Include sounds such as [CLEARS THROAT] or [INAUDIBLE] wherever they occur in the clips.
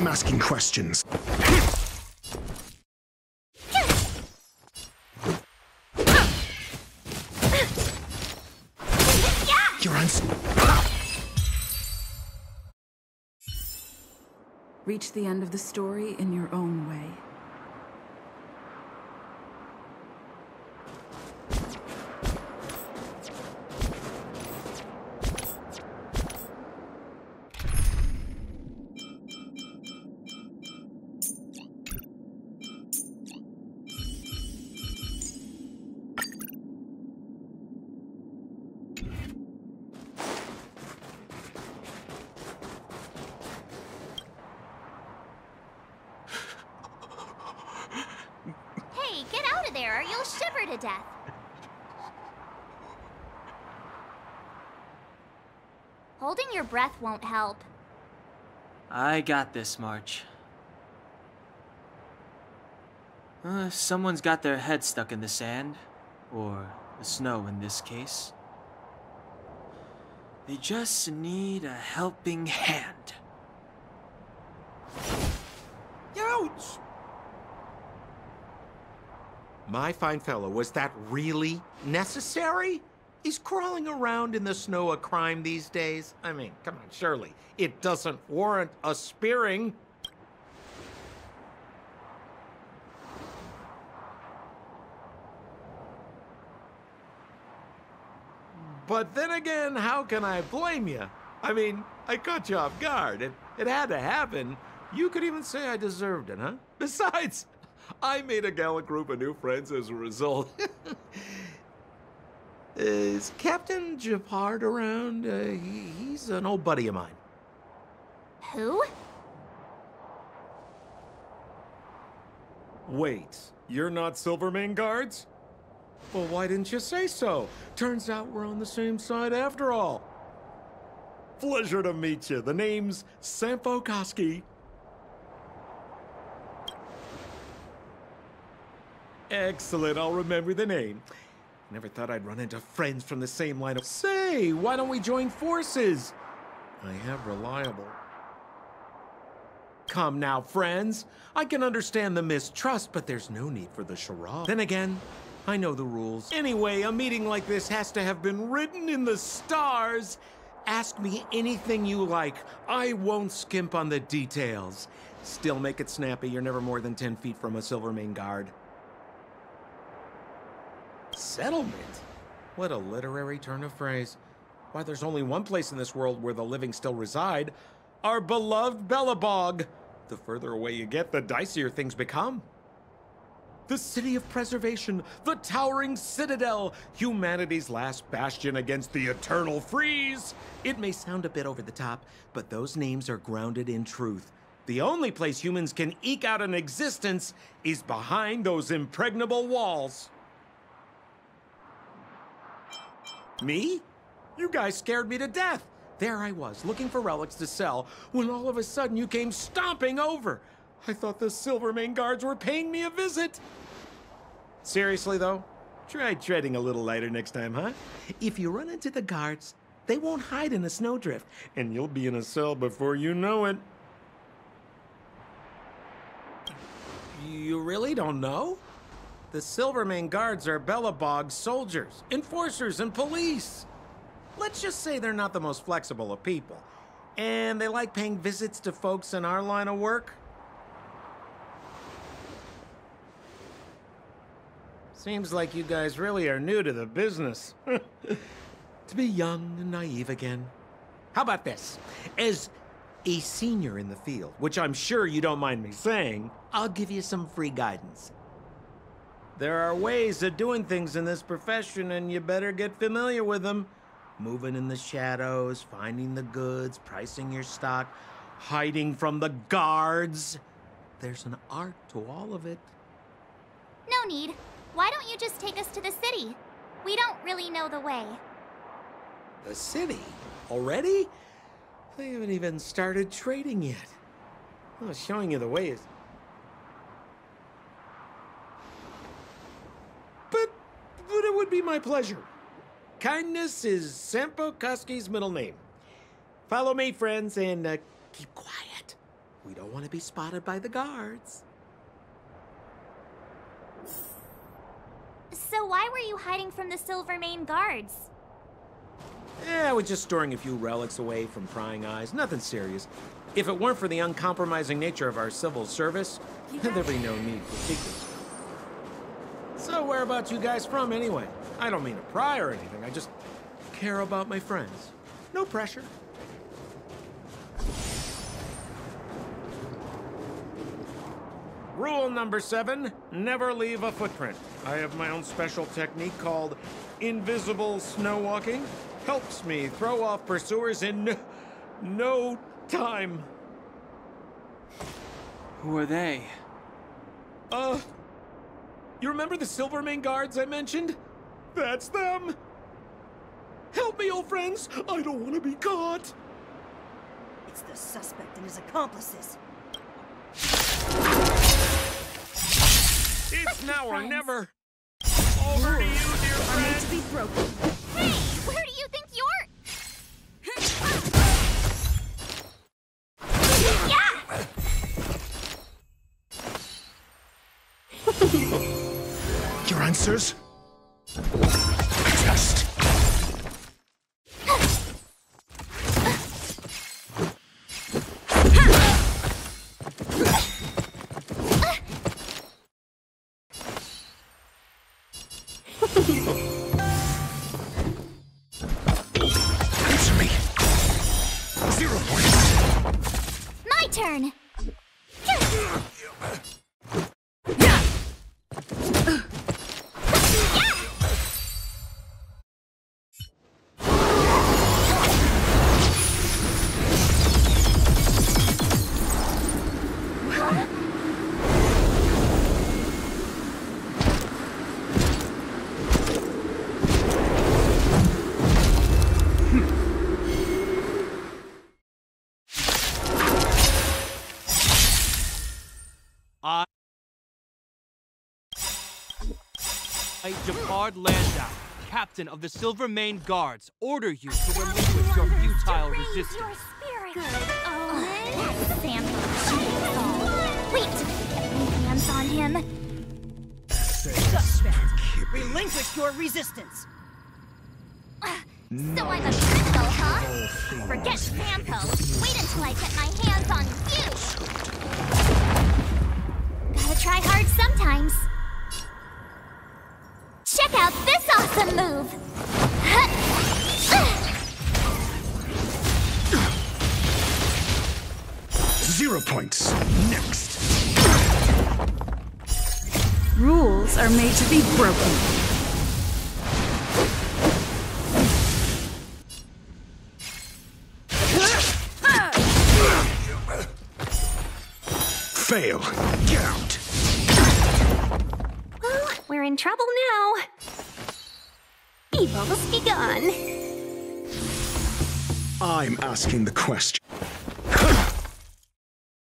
I'm asking questions. Your answer. Reach the end of the story in your own way. I got this, March. Uh, someone's got their head stuck in the sand, or the snow in this case. They just need a helping hand. Ouch! My fine fellow, was that really necessary? Is crawling around in the snow a crime these days? I mean, come on, surely. It doesn't warrant a spearing. But then again, how can I blame you? I mean, I caught you off guard. It, it had to happen. You could even say I deserved it, huh? [LAUGHS] Besides, I made a gallant group of new friends as a result. [LAUGHS] Is Captain Gepard around? Uh, he, he's an old buddy of mine. Who? Wait, you're not Silvermane guards? Well, why didn't you say so? Turns out we're on the same side after all. Pleasure to meet you. The name's Sampo Koski. Excellent, I'll remember the name. Never thought I'd run into friends from the same line of. Say, why don't we join forces? I have reliable. Come now, friends. I can understand the mistrust, but there's no need for the charade. Then again, I know the rules. Anyway, a meeting like this has to have been written in the stars. Ask me anything you like. I won't skimp on the details. Still make it snappy. You're never more than 10 feet from a Silvermane guard. Settlement? What a literary turn of phrase. Why, there's only one place in this world where the living still reside our beloved Belobog. The further away you get, the dicier things become. The city of preservation, the towering citadel, humanity's last bastion against the eternal freeze. It may sound a bit over the top, but those names are grounded in truth. The only place humans can eke out an existence is behind those impregnable walls. Me? You guys scared me to death. There I was, looking for relics to sell, when all of a sudden you came stomping over. I thought the Silvermane guards were paying me a visit. Seriously, though, try treading a little lighter next time, huh? If you run into the guards, they won't hide in a snowdrift, and you'll be in a cell before you know it. You really don't know? The Silvermane guards are Belobog soldiers, enforcers, and police. Let's just say they're not the most flexible of people. And they like paying visits to folks in our line of work. Seems like you guys really are new to the business. [LAUGHS] to be young and naive again. How about this? As a senior in the field, which I'm sure you don't mind me saying, I'll give you some free guidance. There are ways of doing things in this profession, and you better get familiar with them. Moving in the shadows, finding the goods, pricing your stock, hiding from the guards. There's an art to all of it. No need. Why don't you just take us to the city? We don't really know the way. The city? Already? They haven't even started trading yet. Well, showing you the way is. But, but it would be my pleasure. Kindness is Sampo Koski's middle name. Follow me, friends, and uh, keep quiet. We don't want to be spotted by the guards. So why were you hiding from the Silvermane guards? Yeah, we're just storing a few relics away from prying eyes. Nothing serious. If it weren't for the uncompromising nature of our civil service, [LAUGHS] there'd be no need for secrets. So whereabouts you guys from anyway? I don't mean to pry or anything. I just care about my friends. No pressure. Rule number seven, never leave a footprint. I have my own special technique called invisible snow walking. Helps me throw off pursuers in no time. Who are they? Uh, you remember the Silvermane guards I mentioned? That's them! Help me, old friends! I don't want to be caught! It's the suspect and his accomplices. It's now or friends. never! Over to you, dear Are made friend! to be broken. Hey, where do you think you're? yeah! Your answers? Thank you. I, Landau, captain of the Silvermane Guards, order you to relinquish your futile resistance. Your spirit. Good omen. That's Wait, get my hands on him. Suspect. Relinquish your resistance. So I'm a criminal, huh? Forget Sampo. Wait until I get my hands on you. Points. Next. Rules are made to be broken. Fail. Get out. Well, we're in trouble now. Evil's begun. I'm asking the question.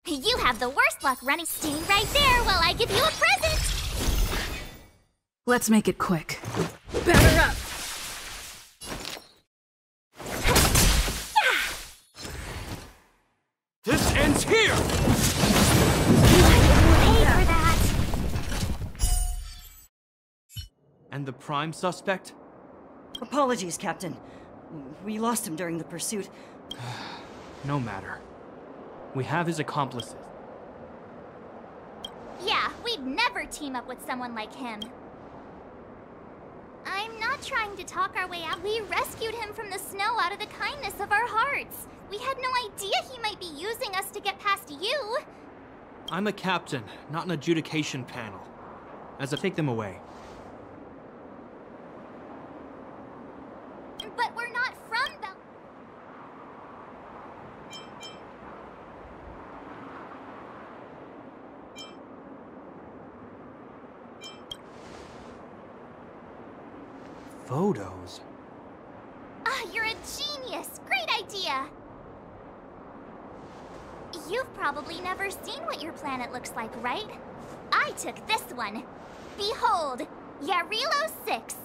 You have the worst luck running. Stay right there while I give you a present. Let's make it quick. Batter up! This ends here! Pay for that. And the prime suspect? Apologies, Captain. We lost him during the pursuit. [SIGHS] No matter. We have his accomplices. Yeah, we'd never team up with someone like him. I'm not trying to talk our way out. We rescued him from the snow out of the kindness of our hearts. We had no idea he might be using us to get past you. I'm a captain, not an adjudication panel. As I take them away. But we're not from Bel- Photos? Ah, you're a genius! Great idea! You've probably never seen what your planet looks like, right? I took this one. Behold, Yarilo 6.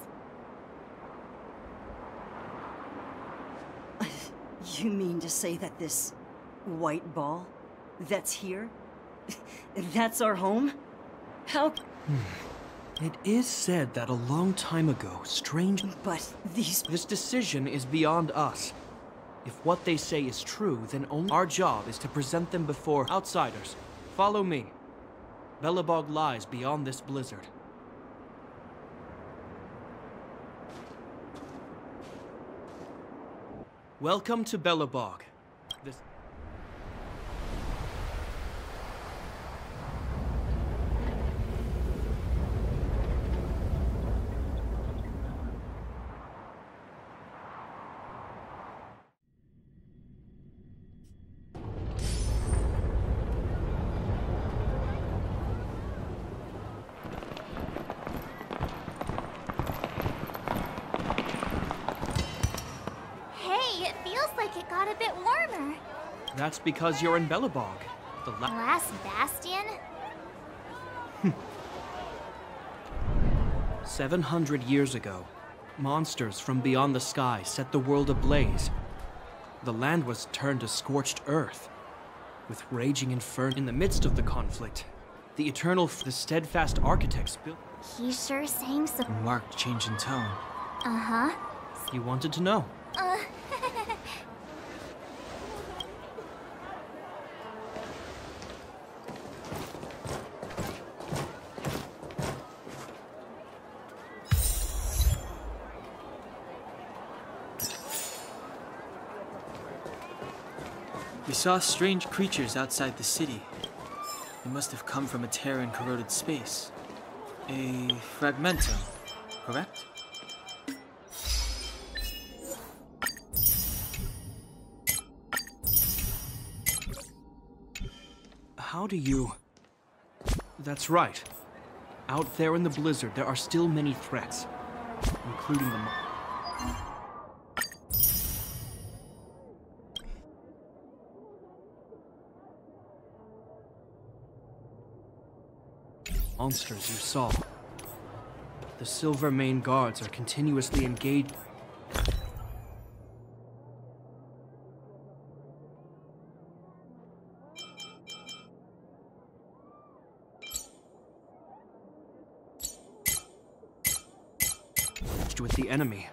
[LAUGHS] You mean to say that this white ball That's here? [LAUGHS] That's our home? How? It is said that a long time ago, strange. But these. This decision is beyond us. If what they say is true, then only our job is to present them before outsiders. Follow me. Belobog lies beyond this blizzard. Welcome to Belobog. This Hey, it feels like it got a bit warmer. That's because you're in Belobog. The la- Last bastion? [LAUGHS] 700 years ago, monsters from beyond the sky set the world ablaze. The land was turned to scorched earth, with raging inferno in the midst of the conflict. The eternal, the steadfast architects built. He's sure saying some. Marked change in tone. Uh huh. You wanted to know. Uh. Saw strange creatures outside the city. They must have come from a Terran corroded space. A fragmentum, correct? How do you. That's right. Out there in the blizzard, there are still many threats, including the. Monsters you saw. The Silvermane Guards are continuously engaged. with the enemy.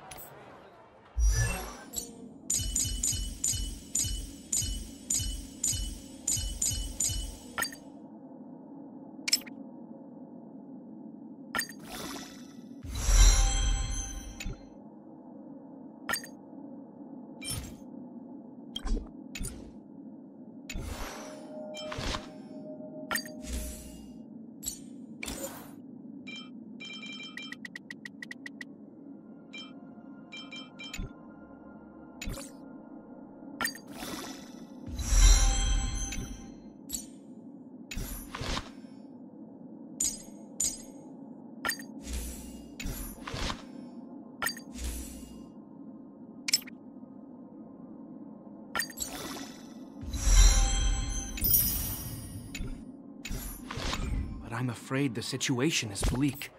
Afraid the situation is bleak.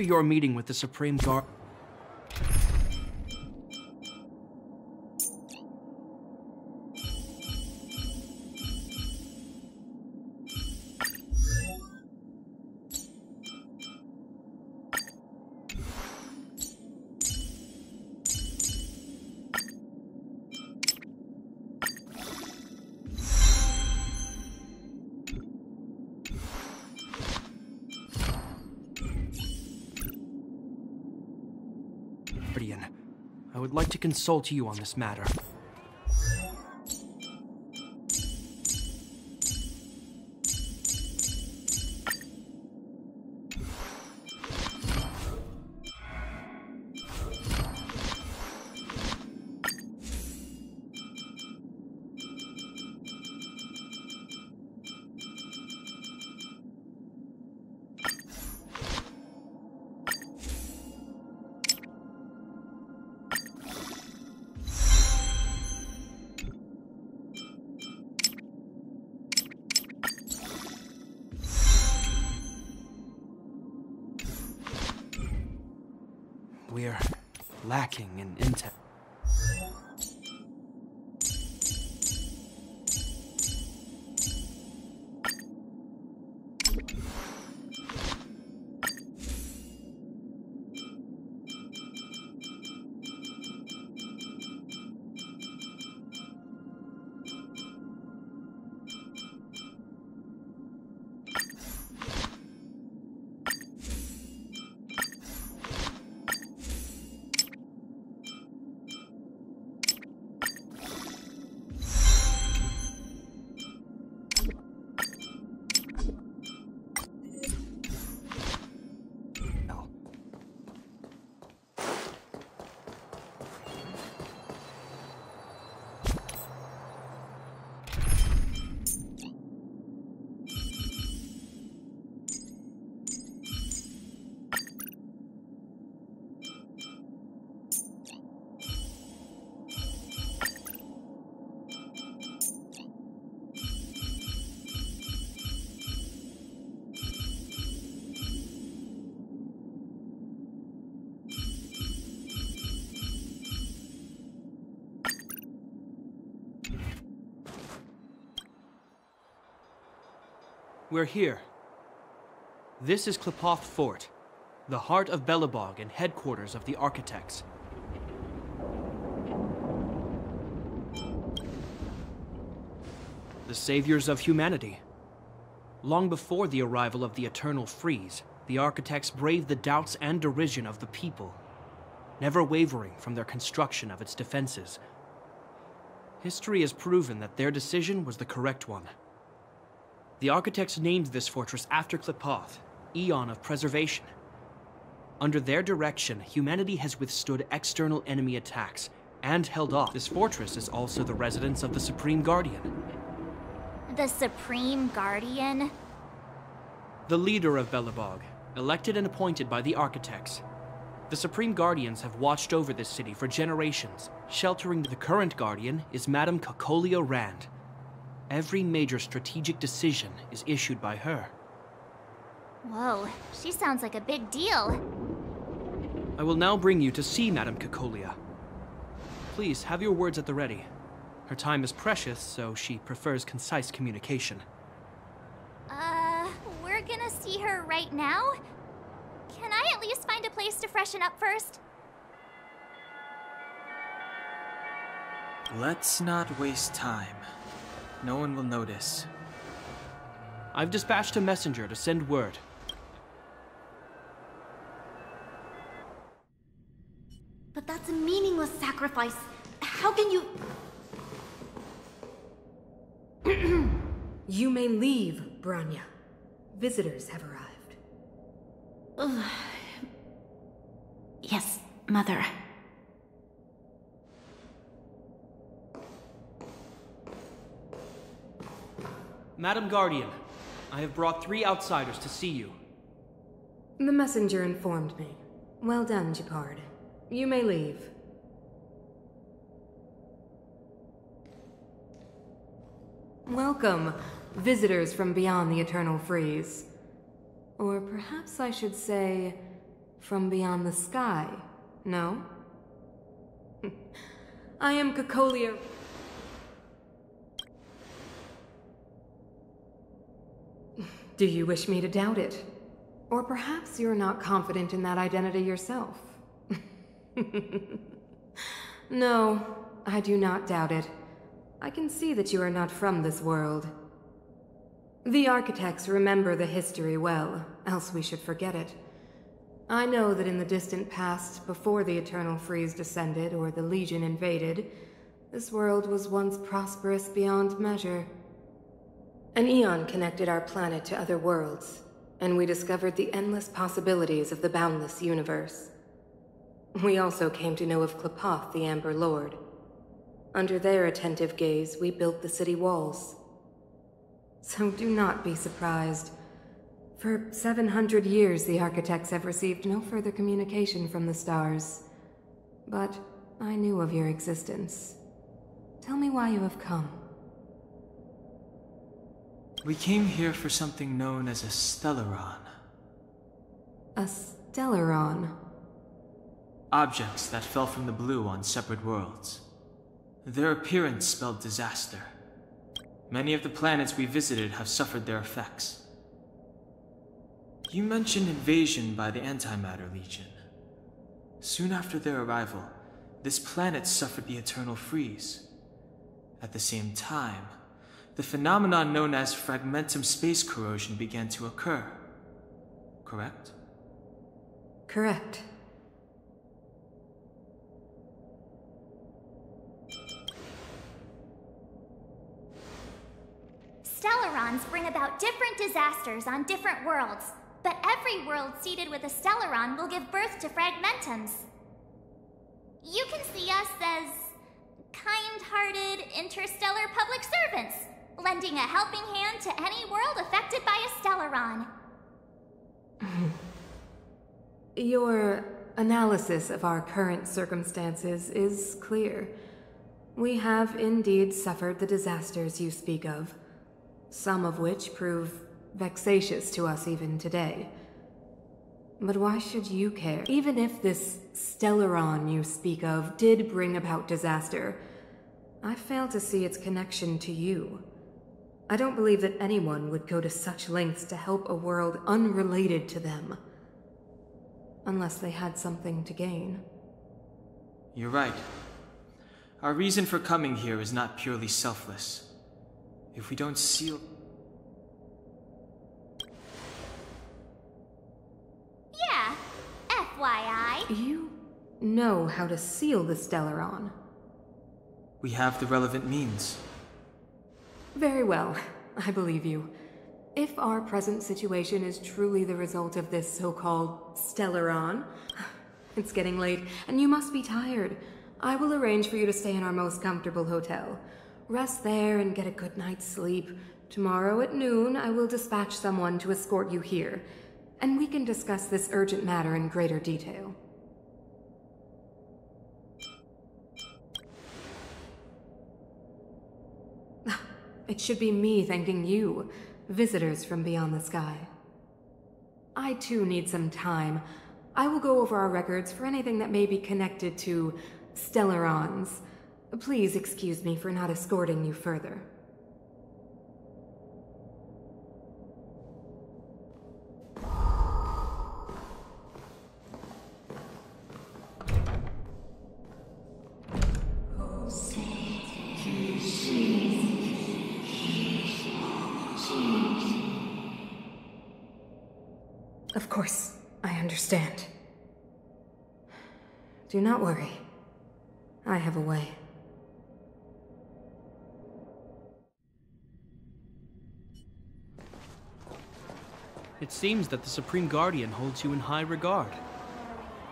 After your meeting with the Supreme Guard. Consult you on this matter. We're here. This is Qlipoth Fort, the heart of Belobog and headquarters of the Architects. The saviors of humanity. Long before the arrival of the Eternal Freeze, the Architects braved the doubts and derision of the people, never wavering from their construction of its defenses. History has proven that their decision was the correct one. The architects named this fortress after Qlipoth, Aeon of Preservation. Under their direction, humanity has withstood external enemy attacks and held off. This fortress is also the residence of the Supreme Guardian, The Supreme Guardian? the leader of Belobog, elected and appointed by the architects. The Supreme Guardians have watched over this city for generations. Sheltering the current Guardian is Madame Cocolia Rand. Every major strategic decision is issued by her. Whoa, she sounds like a big deal. I will now bring you to see Madame Cocolia. Please have your words at the ready. Her time is precious, so she prefers concise communication. Uh, we're gonna see her right now? Can I at least find a place to freshen up first? Let's not waste time. No one will notice. I've dispatched a messenger to send word. But that's a meaningless sacrifice. How can you... [CLEARS THROAT] You may leave, Bronya. Visitors have arrived. Yes, Mother. Madam Guardian, I have brought three outsiders to see you. The messenger informed me. Well done, Gepard. You may leave. Welcome, visitors from beyond the Eternal Freeze. Or perhaps I should say, from beyond the sky, no? [LAUGHS] I am Cocolia. Do you wish me to doubt it? Or perhaps you're not confident in that identity yourself. [LAUGHS] no, I do not doubt it. I can see that you are not from this world. The architects remember the history well, else we should forget it. I know that in the distant past, before the Eternal Freeze descended or the Legion invaded, this world was once prosperous beyond measure. An eon connected our planet to other worlds, and we discovered the endless possibilities of the boundless universe. We also came to know of Qlipoth, the Amber Lord. Under their attentive gaze, we built the city walls. So do not be surprised. For 700 years, the architects have received no further communication from the stars. But I knew of your existence. Tell me why you have come. We came here for something known as a Stellaron. A Stellaron. Objects that fell from the blue on separate worlds. Their appearance spelled disaster. Many of the planets we visited have suffered their effects. You mentioned invasion by the Antimatter Legion. Soon after their arrival, this planet suffered the eternal freeze. At the same time, the phenomenon known as fragmentum space corrosion began to occur. Correct? Correct. Stellarons bring about different disasters on different worlds, but every world seeded with a Stellaron will give birth to fragmentums. You can see us as kind-hearted interstellar public servants, lending a helping hand to any world affected by a Stellaron. [SIGHS] Your analysis of our current circumstances is clear. We have indeed suffered the disasters you speak of, some of which prove vexatious to us even today. But why should you care? Even if this Stellaron you speak of did bring about disaster, I fail to see its connection to you. I don't believe that anyone would go to such lengths to help a world unrelated to them. Unless they had something to gain. You're right. Our reason for coming here is not purely selfless. If we don't seal. Yeah, FYI. You know how to seal the Stellaron. We have the relevant means. Very well. [LAUGHS] I believe you. If our present situation is truly the result of this so-called Stellaron, [SIGHS] it's getting late, and you must be tired. I will arrange for you to stay in our most comfortable hotel. Rest there and get a good night's sleep. Tomorrow at noon, I will dispatch someone to escort you here, and we can discuss this urgent matter in greater detail. It should be me thanking you, visitors from beyond the sky. I too need some time. I will go over our records for anything that may be connected to Stellarons. Please excuse me for not escorting you further. Of course, I understand. Do not worry. I have a way. It seems that the Supreme Guardian holds you in high regard.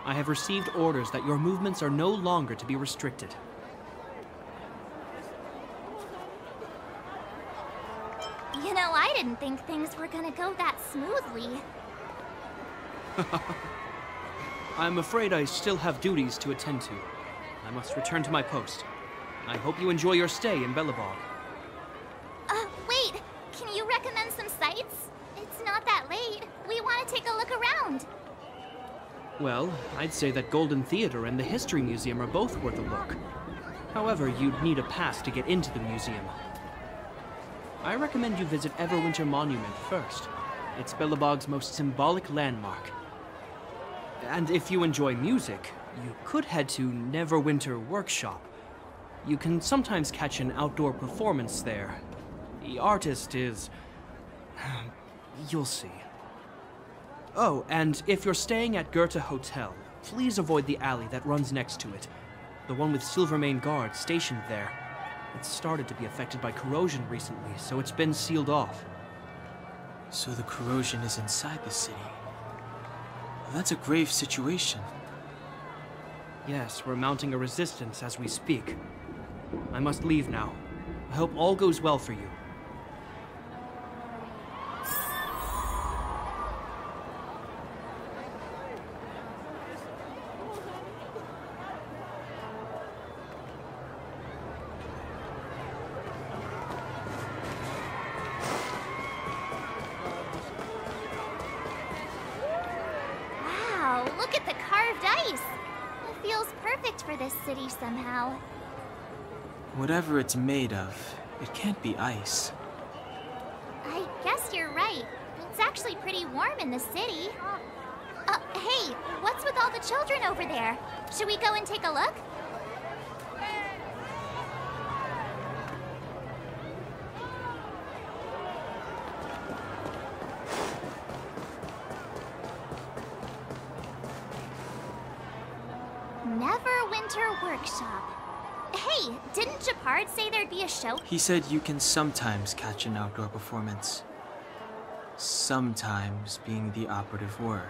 I have received orders that your movements are no longer to be restricted. You know, I didn't think things were gonna go that smoothly. [LAUGHS] I'm afraid I still have duties to attend to. I must return to my post. I hope you enjoy your stay in Belobog. Uh, wait! Can you recommend some sites? It's not that late. We want to take a look around. Well, I'd say that Golden Theater and the History Museum are both worth a look. However, you'd need a pass to get into the museum. I recommend you visit Everwinter Monument first. It's Belobog's most symbolic landmark. And if you enjoy music, you could head to Neverwinter Workshop. You can sometimes catch an outdoor performance there. The artist is. [SIGHS] You'll see. Oh, and if you're staying at Goethe Hotel, please avoid the alley that runs next to it. The one with Silvermane guards stationed there. It started to be affected by corrosion recently, so it's been sealed off. So the corrosion is inside the city. That's a grave situation. Yes, we're mounting a resistance as we speak. I must leave now. I hope all goes well for you. It's made of, it can't be ice. I guess you're right. It's actually pretty warm in the city. Uh, hey, what's with all the children over there? Should we go and take a look? Show? He said you can sometimes catch an outdoor performance. Sometimes being the operative word.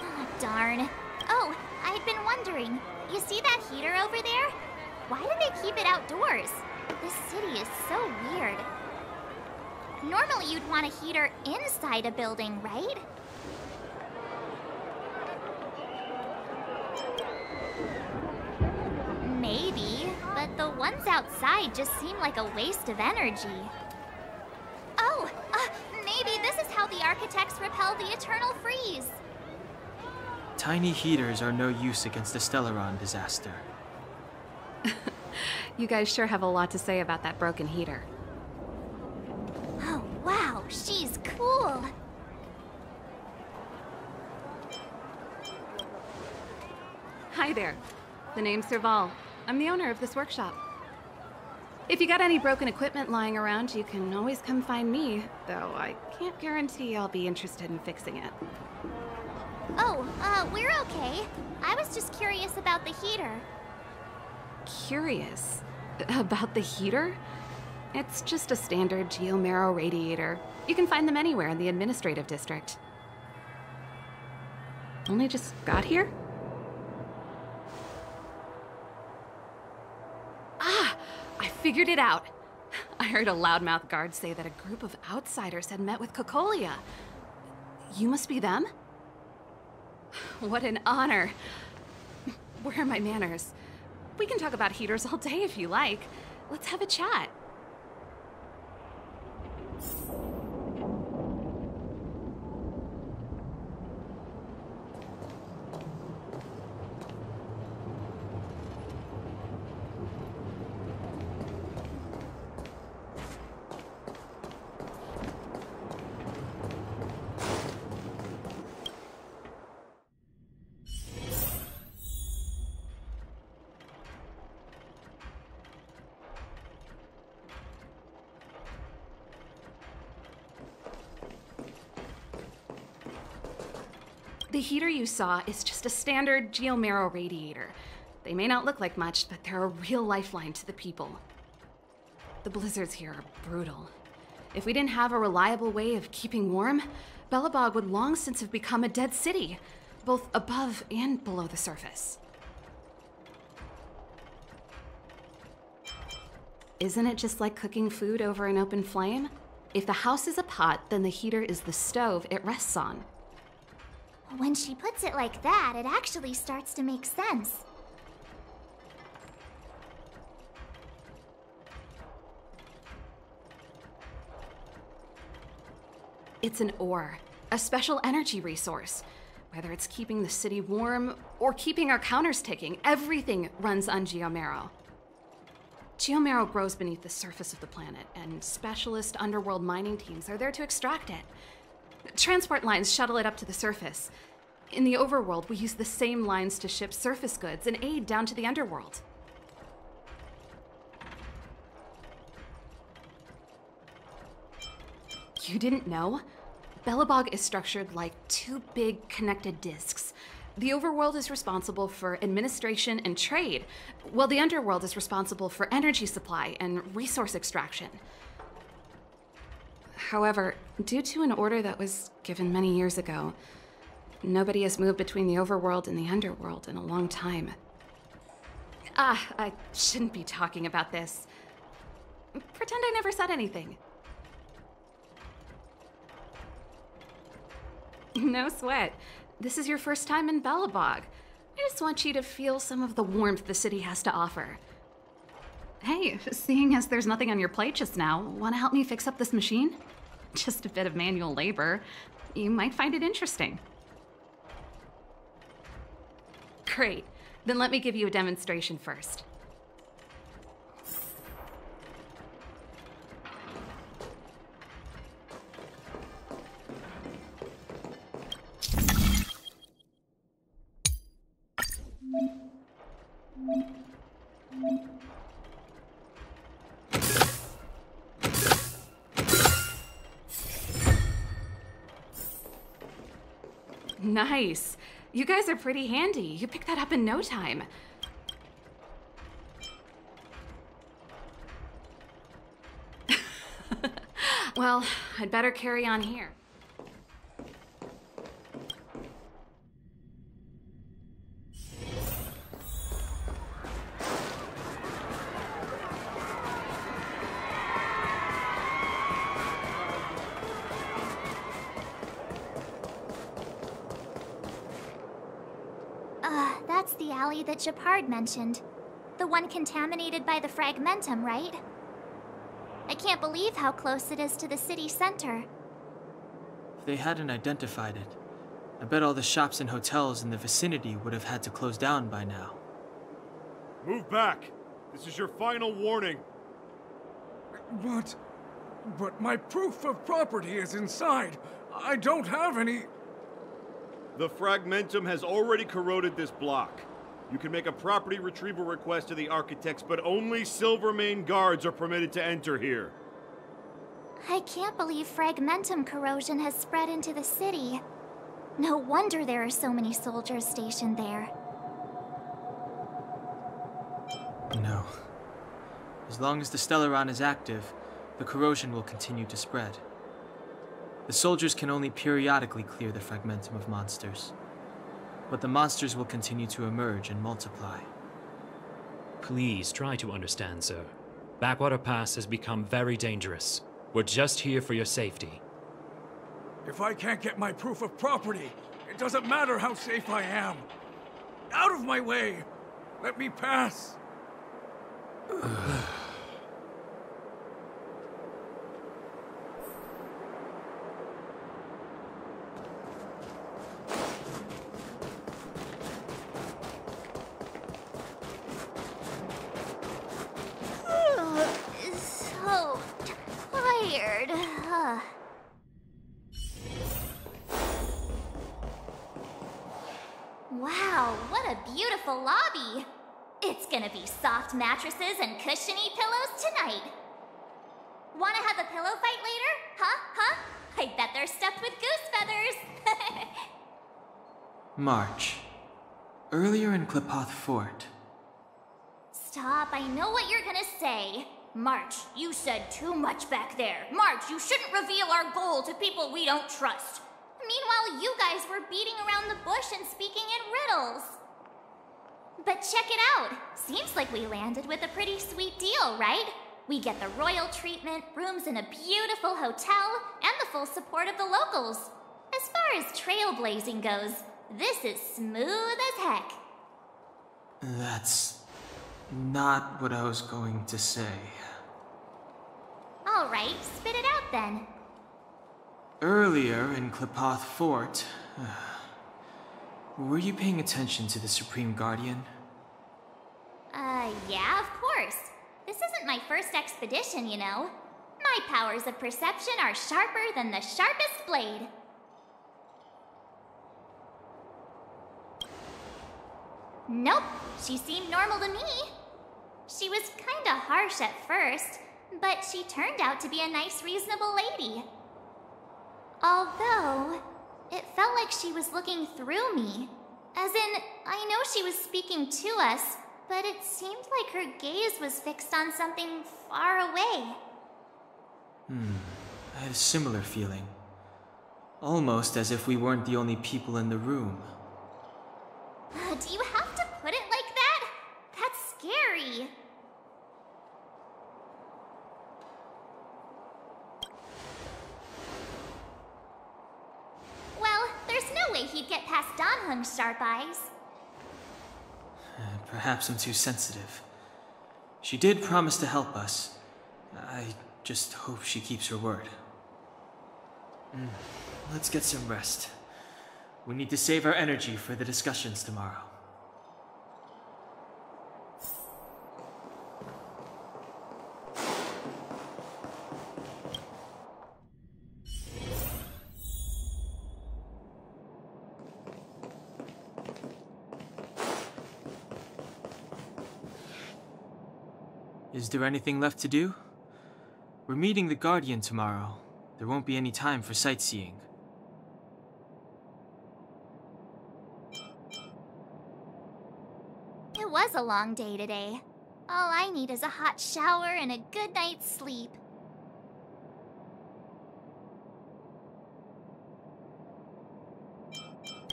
Ah, darn. Oh, I'd been wondering. You see that heater over there? Why do they keep it outdoors? This city is so weird. Normally you'd want a heater inside a building, right? Maybe, but the ones outside just seem like a waste of energy. Oh, uh, maybe this is how the architects repel the eternal freeze. Tiny heaters are no use against the Stellaron disaster. [LAUGHS] You guys sure have a lot to say about that broken heater. Oh, wow, she's cool. Hi there. The name's Serval. I'm the owner of this workshop. If you got any broken equipment lying around, you can always come find me, though I can't guarantee I'll be interested in fixing it. Oh, uh, we're okay. I was just curious about the heater. Curious [LAUGHS] about the heater? It's just a standard geomarrow radiator. You can find them anywhere in the administrative district. Only just got here? Figured it out. I heard a loudmouth guard say that a group of outsiders had met with Cocolia. You must be them? What an honor. Where are my manners? We can talk about heaters all day if you like. Let's have a chat. Heater you saw is just a standard geomarrow radiator. They may not look like much, but they're a real lifeline to the people. The blizzards here are brutal. If we didn't have a reliable way of keeping warm, Belobog would long since have become a dead city, both above and below the surface. Isn't it just like cooking food over an open flame? If the house is a pot, then the heater is the stove it rests on. When she puts it like that, it actually starts to make sense. It's an ore, a special energy resource. Whether it's keeping the city warm or keeping our counters ticking, everything runs on Geomarrow. Geomarrow grows beneath the surface of the planet, and specialist underworld mining teams are there to extract it. Transport lines shuttle it up to the surface. In the overworld, we use the same lines to ship surface goods and aid down to the underworld. You didn't know? Belobog is structured like two big connected disks. The overworld is responsible for administration and trade, while the underworld is responsible for energy supply and resource extraction. However, due to an order that was given many years ago, nobody has moved between the overworld and the underworld in a long time. Ah, I shouldn't be talking about this. Pretend I never said anything. [LAUGHS] No sweat. This is your first time in Belobog. I just want you to feel some of the warmth the city has to offer. Hey, seeing as there's nothing on your plate just now, want to help me fix up this machine? Just a bit of manual labor. You might find it interesting. Great. Then let me give you a demonstration first. Nice. You guys are pretty handy. You picked that up in no time. [LAUGHS] well, I'd better carry on here. That Gepard mentioned. The one contaminated by the fragmentum, right? I can't believe how close it is to the city center. If they hadn't identified it, I bet all the shops and hotels in the vicinity would have had to close down by now. Move back! This is your final warning. But. But my proof of property is inside. I don't have any. The fragmentum has already corroded this block. You can make a property retrieval request to the architects, but only Silvermane guards are permitted to enter here. I can't believe fragmentum corrosion has spread into the city. No wonder there are so many soldiers stationed there. No. As long as the Stellaron is active, the corrosion will continue to spread. The soldiers can only periodically clear the fragmentum of monsters. But the monsters will continue to emerge and multiply. Please try to understand, sir. Backwater Pass has become very dangerous. We're just here for your safety. If I can't get my proof of property, it doesn't matter how safe I am. Out of my way! Let me pass! so tired. Ugh. Wow, what a beautiful lobby! It's gonna be soft mattresses and cushiony pillows tonight. Wanna have a pillow fight later? Huh? Huh? I bet they're stuffed with goose feathers. March. Earlier in Qlipoth Fort, Stop, I know what you're gonna say. March, you said too much back there. March, you shouldn't reveal our goal to people we don't trust. Meanwhile, you guys were beating around the bush and speaking in riddles. But check it out. Seems like we landed with a pretty sweet deal, right? We get the royal treatment, rooms in a beautiful hotel, and the full support of the locals. As far as trailblazing goes, this is smooth as heck. that's not what I was going to say. All right, spit it out then. Earlier in Qlipoth Fort, were you paying attention to the Supreme Guardian? Uh, yeah, of course. This isn't my first expedition, you know. My powers of perception are sharper than the sharpest blade. Nope, she seemed normal to me. She was kinda harsh at first, but she turned out to be a nice, reasonable lady. Although, it felt like she was looking through me. As in, I know she was speaking to us, but it seemed like her gaze was fixed on something far away. Hmm. I had a similar feeling. Almost as if we weren't the only people in the room. Uh, Do you have to put it like that? Well, there's no way he'd get past Dan Heng's sharp eyes. Perhaps I'm too sensitive. She did promise to help us. I just hope she keeps her word. Hmm. Let's get some rest. We need to save our energy for the discussions tomorrow. Is there anything left to do? We're meeting the Guardian tomorrow. There won't be any time for sightseeing. It was a long day today. All I need is a hot shower and a good night's sleep.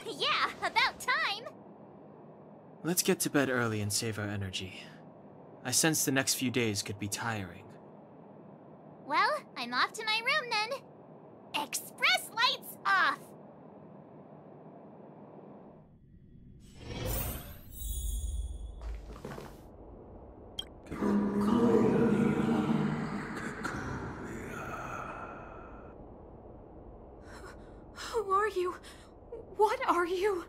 yeah, about time! Let's get to bed early and save our energy. I sense the next few days could be tiring. Well, I'm off to my room then. Express lights off! Who are you? What are you?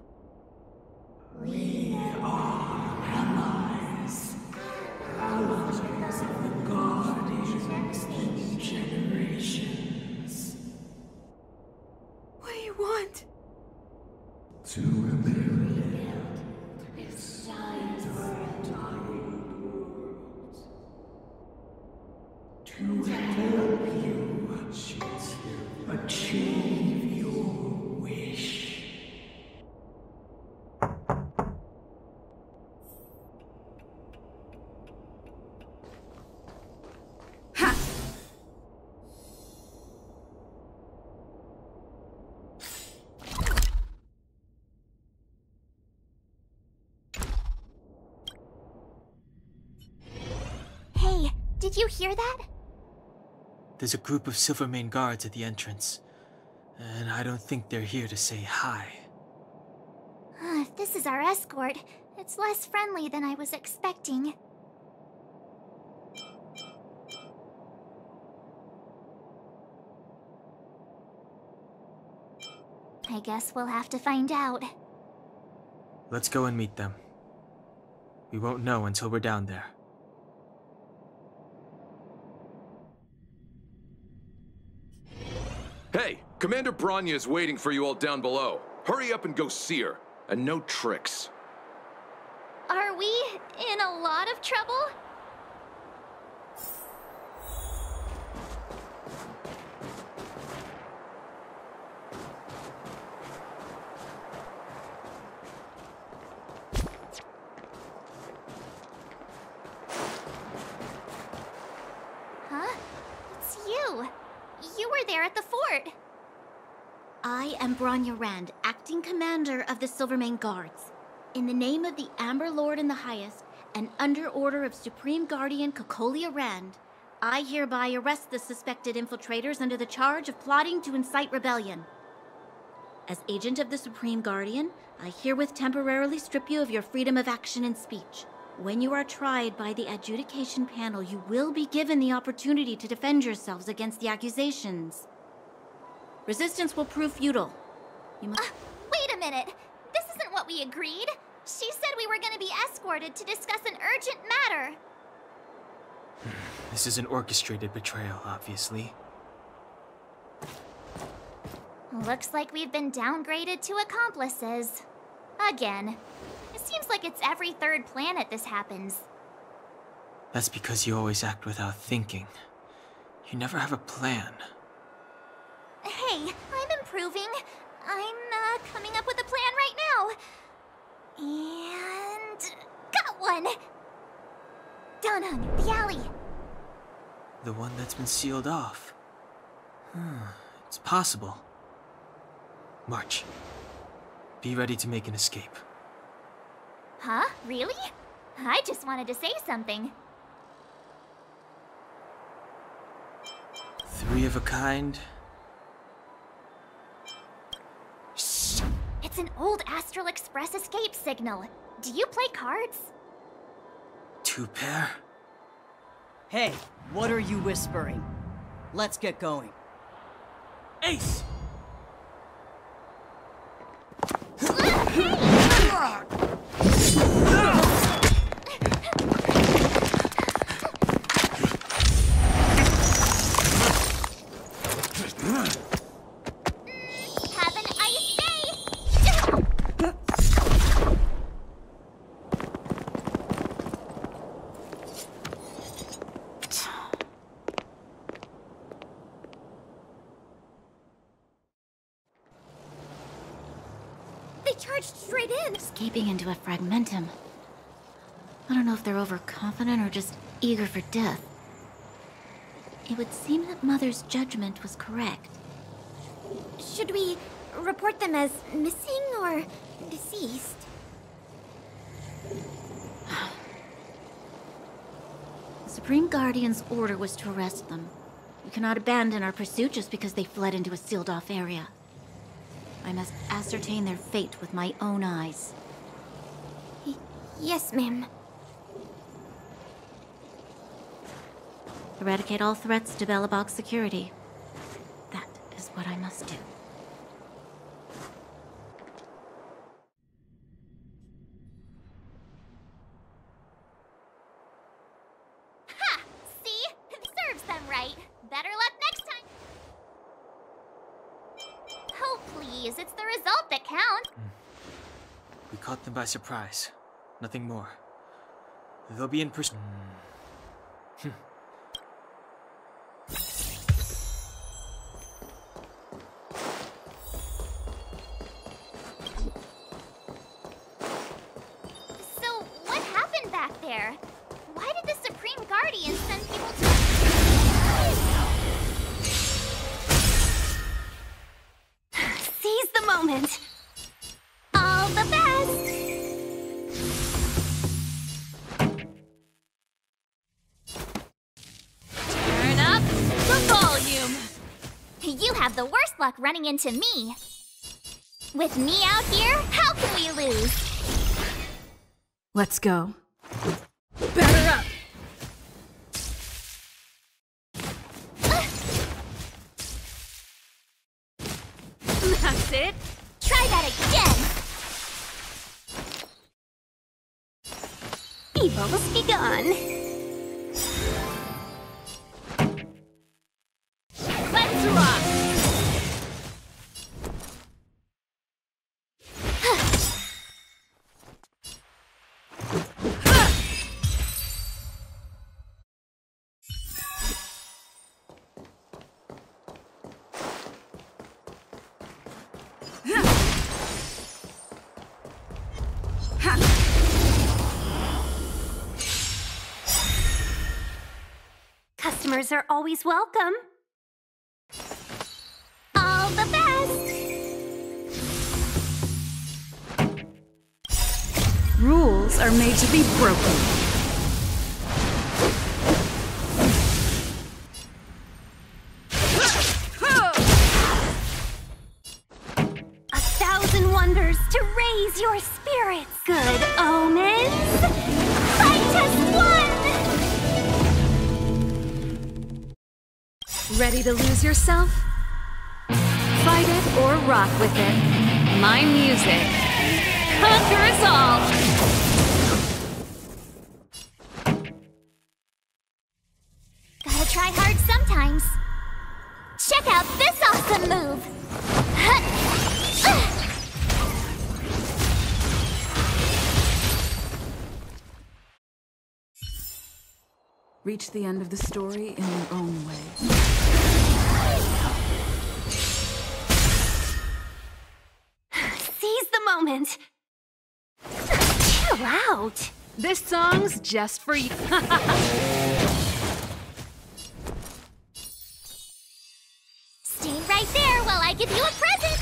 Did you hear that? There's a group of Silvermane guards at the entrance. And I don't think they're here to say hi. Ah, if this is our escort, it's less friendly than I was expecting. I guess we'll have to find out. Let's go and meet them. We won't know until we're down there. Hey, Commander Bronya is waiting for you all down below. Hurry up and go see her. And no tricks. Are we in a lot of trouble? Huh? It's you. You were there at the fort. I am Bronya Rand, acting commander of the Silvermane Guards. In the name of the Amber Lord in the Highest, and under order of Supreme Guardian Cocolia Rand, I hereby arrest the suspected infiltrators under the charge of plotting to incite rebellion. As agent of the Supreme Guardian, I herewith temporarily strip you of your freedom of action and speech. When you are tried by the adjudication panel, you will be given the opportunity to defend yourselves against the accusations. Resistance will prove futile. You must. Uh, wait a minute. This isn't what we agreed. She said we were going to be escorted to discuss an urgent matter. [SIGHS] This is an orchestrated betrayal, obviously. Looks like we've been downgraded to accomplices. Again. It seems like it's every third planet this happens. That's because you always act without thinking. You never have a plan. Hey, I'm improving. I'm uh, coming up with a plan right now. And. got one! Dan Heng, the alley. The one that's been sealed off. Hmm, it's possible. March. Be ready to make an escape. Huh? Really? I just wanted to say something. Three of a kind. Shh! It's an old Astral Express escape signal. Do you play cards? Two pair? Hey, what are you whispering? Let's get going. Ace! In! Into a fragmentum. I don't know if they're overconfident or just eager for death. It would seem that Mother's judgment was correct. Should we report them as missing or deceased? The Supreme Guardian's order was to arrest them. We cannot abandon our pursuit just because they fled into a sealed off area. I must ascertain their fate with my own eyes. Y yes, ma'am. Eradicate all threats to Belobog's security. That is what I must do. Ha! See? Serves them right. Better luck next time. Oh, please. It's the result that counts. Hmm. We caught them by surprise. Nothing more. They'll be in pursuit. So, into me. With me out here, how can we lose? Let's go. Are always welcome. All the best. Rules are made to be broken. Ready to lose yourself? Fight it or rock with it. My music. Conquer us all! Gotta try hard sometimes. Check out this awesome move. Reach the end of the story in your own way. Moment. Chill out. This song's just for you. Stay right there while I give you a present.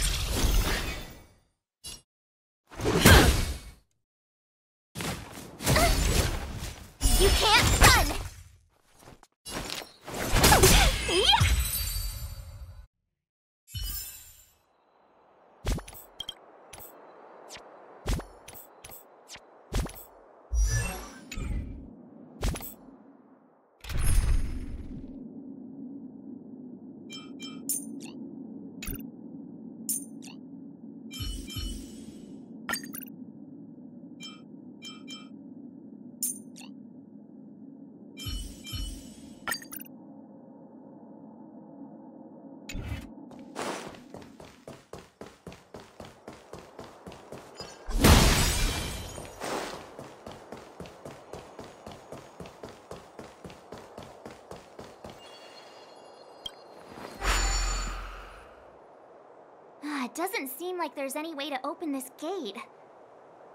Doesn't seem like there's any way to open this gate.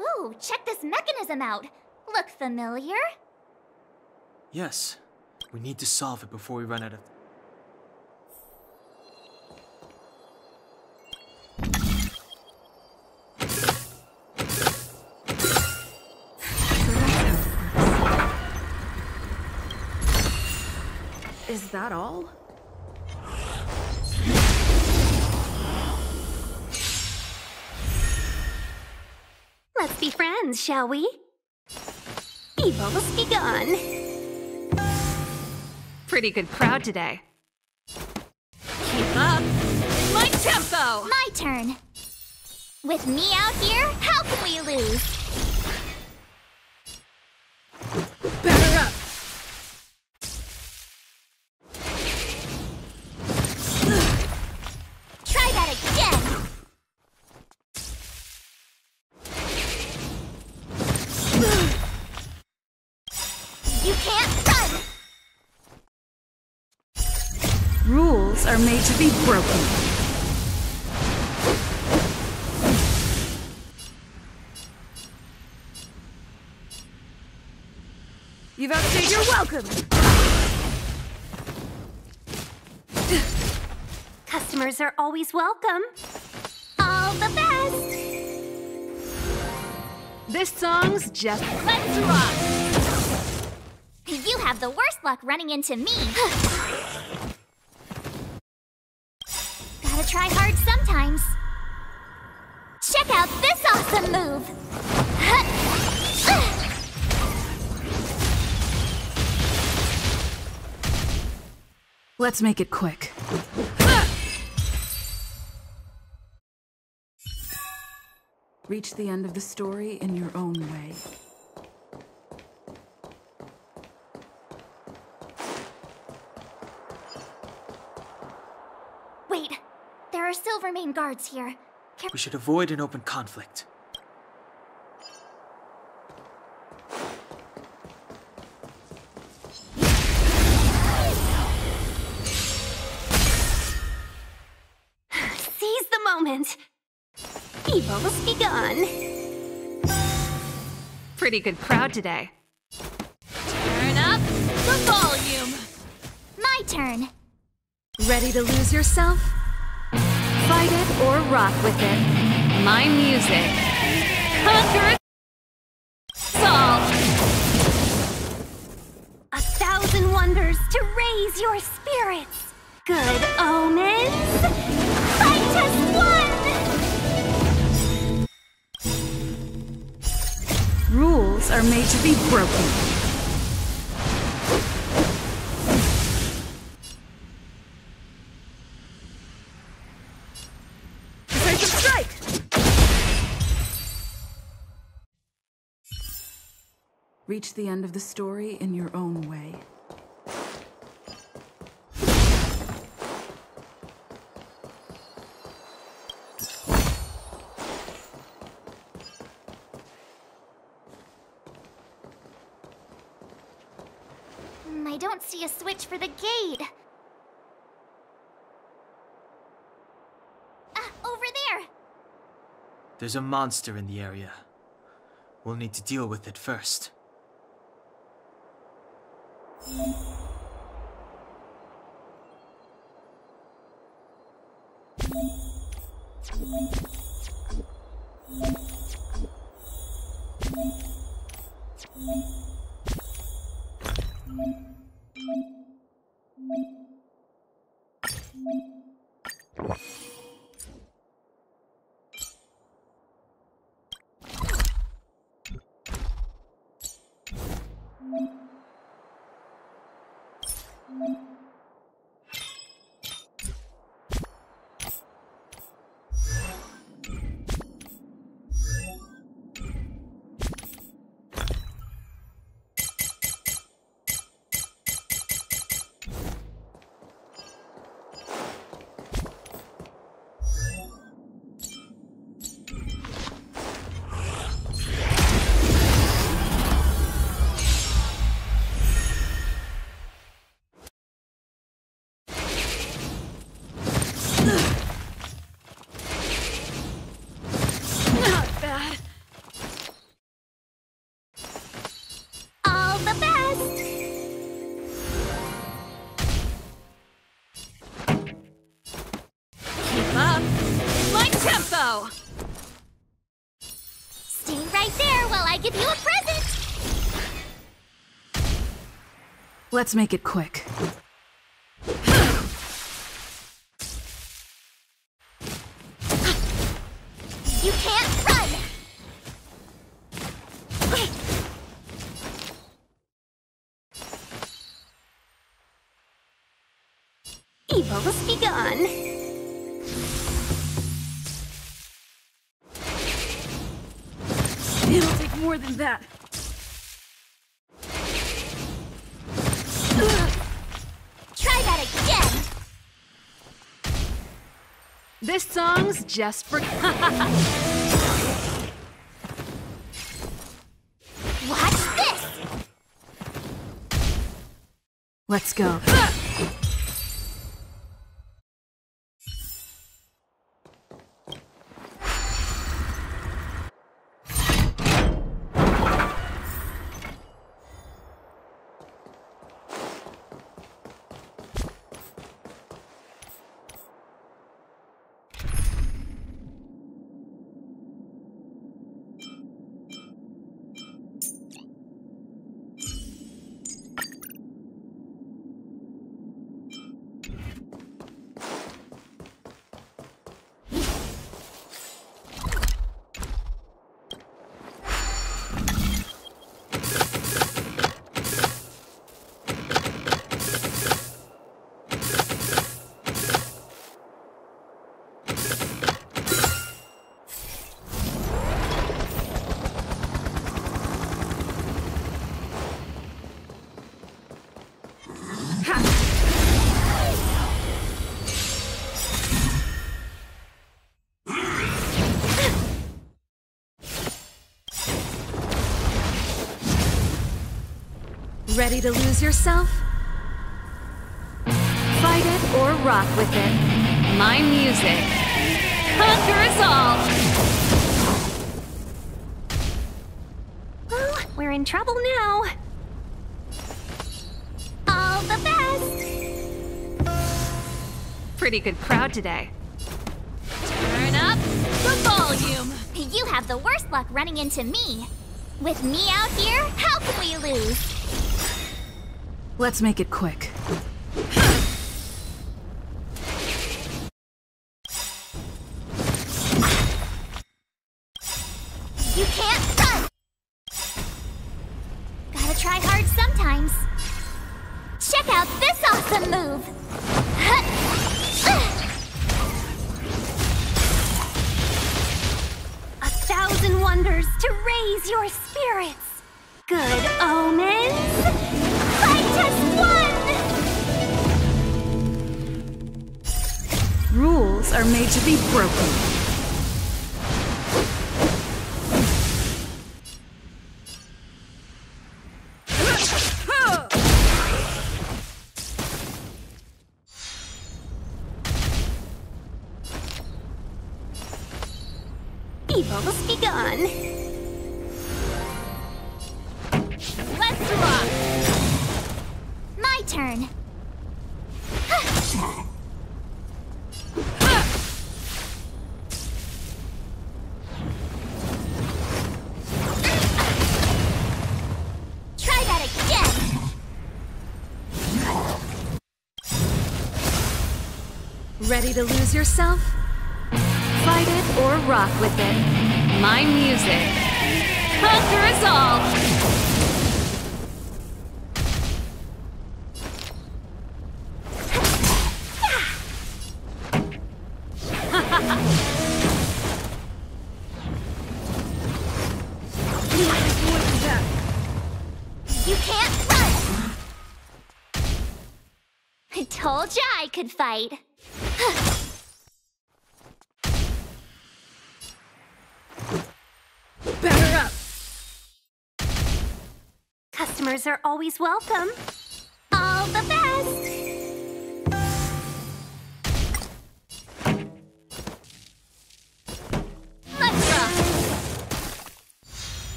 Ooh, check this mechanism out. Look familiar? Yes. We need to solve it before we run out of... Is that all? Be friends, shall we? Evil must be gone. Pretty good crowd today. Keep up! My tempo! My turn. With me out here, how can we lose? To be broken. You've outstayed your welcome! Customers are always welcome. All the best! This song's just let's rock! You have the worst luck running into me. Sometimes. Check out this awesome move! Let's make it quick. Reach the end of the story in your own way. Wait, there are Silvermane guards here. Care- We should avoid an open conflict. Seize the moment. Evil must be. Pretty good crowd today. Turn up the volume. My turn. Ready to lose yourself? Fight it or rock with it. My music. Conquer. Solve. A thousand wonders to raise your spirits. Good omens. Fight as one. Rules are made to be broken. Reach the end of the story in your own way. Hmm, I don't see a switch for the gate. Ah, over there. There's a monster in the area. We'll need to deal with it first. Thank you. Let's make it quick. You can't run! Evil has begun. It'll take more than that. This song's just for. [LAUGHS] Watch this! Let's go. Ready to lose yourself? Fight it or rock with it. My music. Conquer us all! Well, we're in trouble now. All the best! Pretty good crowd today. Turn up the volume! You have the worst luck running into me. With me out here, how can we lose? Let's make it quick. Yourself? Fight it or rock with it. My music. Conquer us all! You can't run! I told ya I could fight. Batter up! Customers are always welcome. All the best!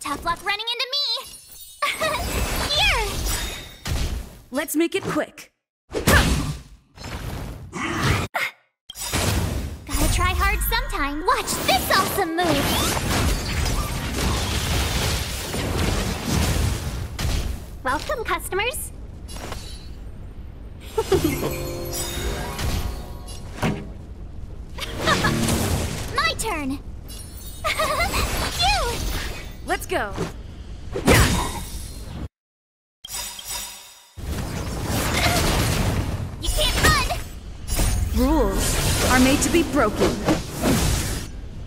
Tough luck running into me! [LAUGHS] Here! Let's make it quick. Broken.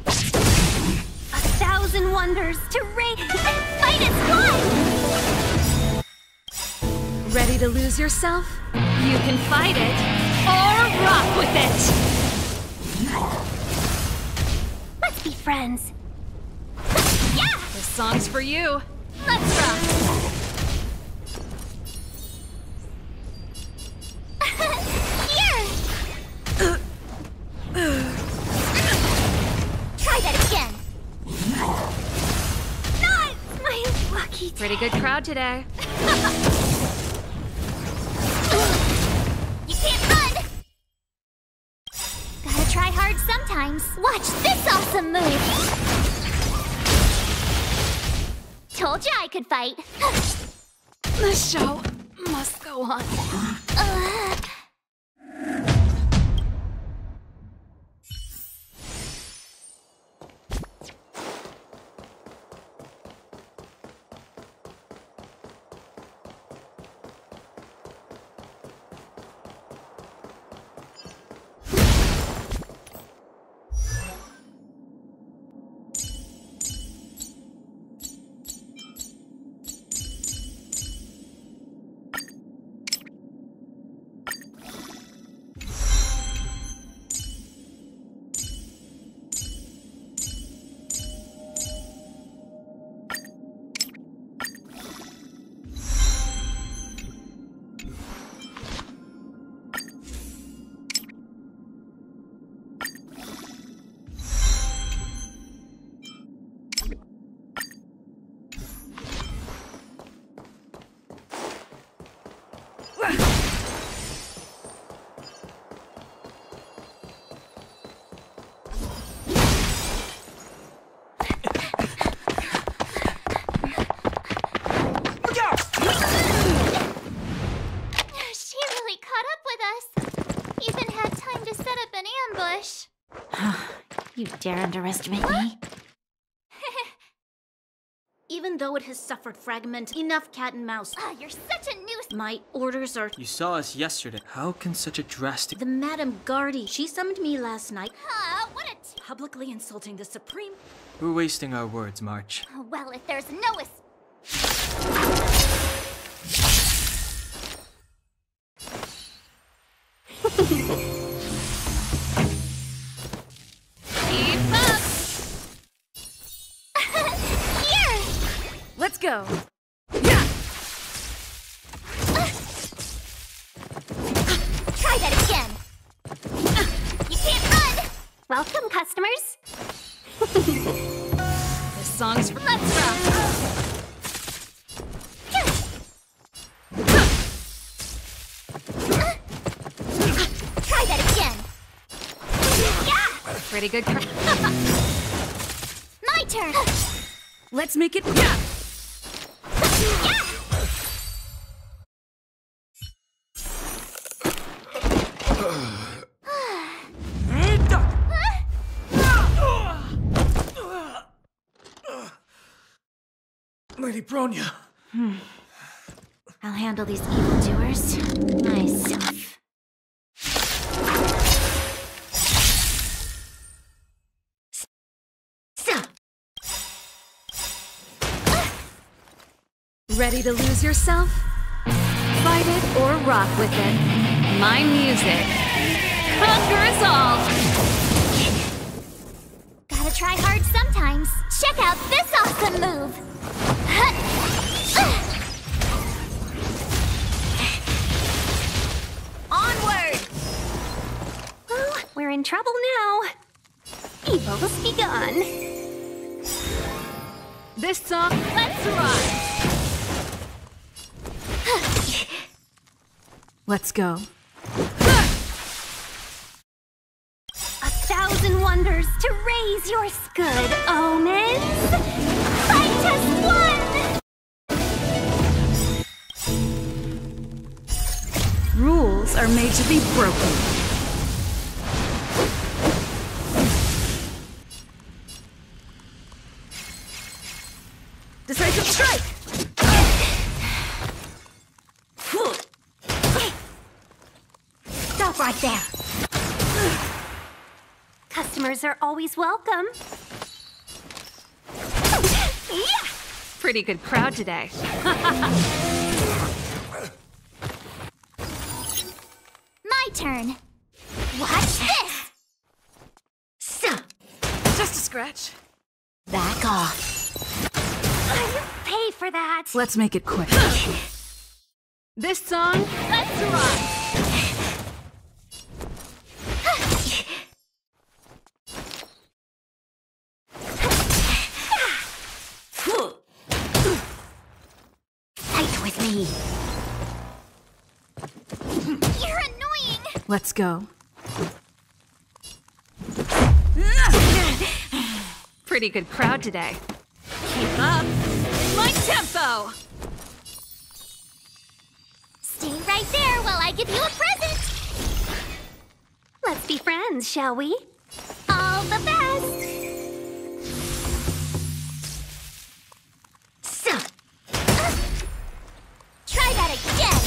A thousand wonders to rate and fight as one! Ready to lose yourself? You can fight it or rock with it. Let's be friends. Yeah! This song's for you. Let's rock! Crowd today. [LAUGHS] You can't run! Gotta try hard sometimes. Watch this awesome move! Told you I could fight. The show must go on. Ugh. Dare underestimate me? [LAUGHS] Even though it has suffered fragment, enough cat and mouse. Ah, you're such a nuisance. My orders are. You saw us yesterday. How can such a drastic. The Madam Guardi. She summoned me last night, Ah, what a t- publicly insulting the Supreme. We're wasting our words, March. Well, if there's no Let's go. Try that again. Uh, You can't run. Welcome, customers. This song's for Let's rock. Try that again. Yeah! pretty good. [LAUGHS] My turn. Let's make it. Yeah. Yeah! Lady Bronya. Hmm. I'll handle these evildoers myself. Ready to lose yourself? Fight it or rock with it. My music. Conquer us all! Gotta try hard sometimes. Check out this awesome move. [LAUGHS] Onward! Well, we're in trouble now. Evil's begun. This song. Let's rock. [LAUGHS] Let's go. Wonders to raise your good omens. Fight as one! Rules are made to be broken. Decisive strike! Stop right there. Customers are always welcome. Yeah! [LAUGHS] Pretty good crowd today. [LAUGHS] My turn. Watch this! So, Just a scratch. back off. You pay for that. Let's make it quick. [LAUGHS] This song, let's rock! Fight with me. You're annoying! Let's go. Pretty good crowd today. Keep up. My tempo! Stay right there while I give you a present! Let's be friends, shall we? All the best! So, uh, Try that again!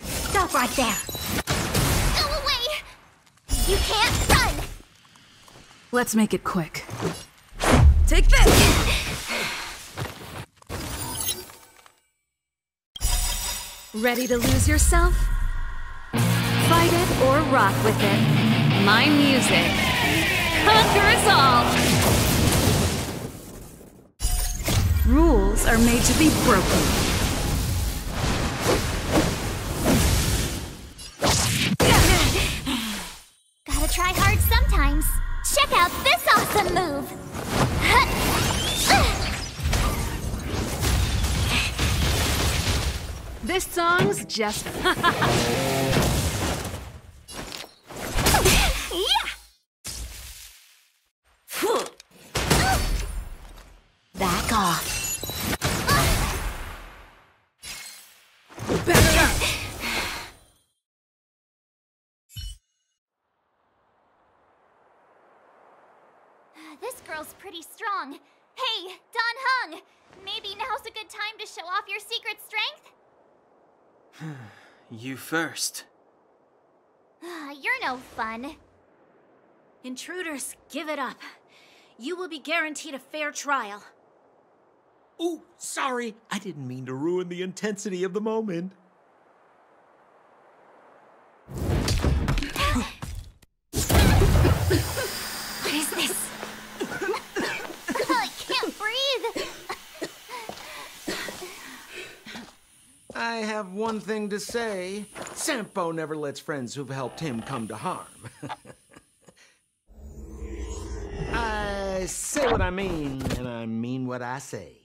stop right there. You can't run! Let's make it quick. Take this! Ready to lose yourself? Fight it or rock with it. My music conquers all. Rules are made to be broken. Check out this awesome move! This song's just. [LAUGHS] Yeah! Back off. This girl's pretty strong. Hey, Dan Heng! Maybe now's a good time to show off your secret strength? [SIGHS] You first. [SIGHS] You're no fun. Intruders, give it up. You will be guaranteed a fair trial. Oh, sorry. I didn't mean to ruin the intensity of the moment. What is this? I can't breathe! I have one thing to say. Sampo never lets friends who've helped him come to harm. [LAUGHS] I say what I mean, and I mean what I say.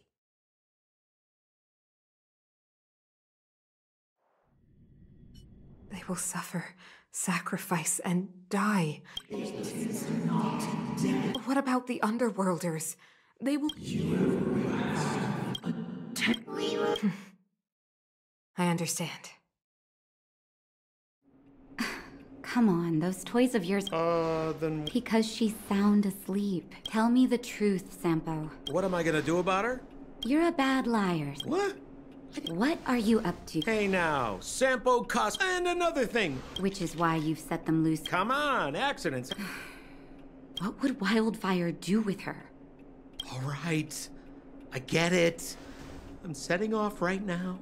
They will suffer, sacrifice, and die. What about the underworlders? They will. I understand. [SIGHS] Come on, those toys of yours. Uh, then. Because she's sound asleep. Tell me the truth, Sampo. What am I gonna do about her? You're a bad liar. What? What are you up to? Hey now, Sampo Koski and another thing. Which is why you've set them loose. Come on, accidents. [SIGHS] What would Wildfire do with her? All right, I get it. I'm setting off right now.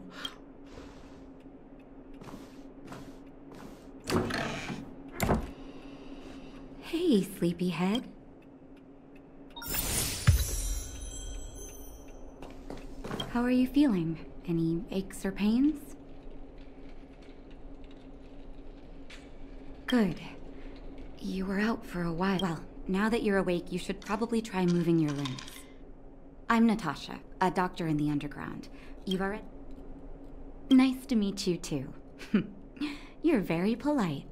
Hey, sleepyhead. How are you feeling? Any aches or pains? Good. You were out for a while. Well, now that you're awake, you should probably try moving your limbs. I'm Natasha, a doctor in the underground. You've already. Nice to meet you, too. [LAUGHS] you're very polite.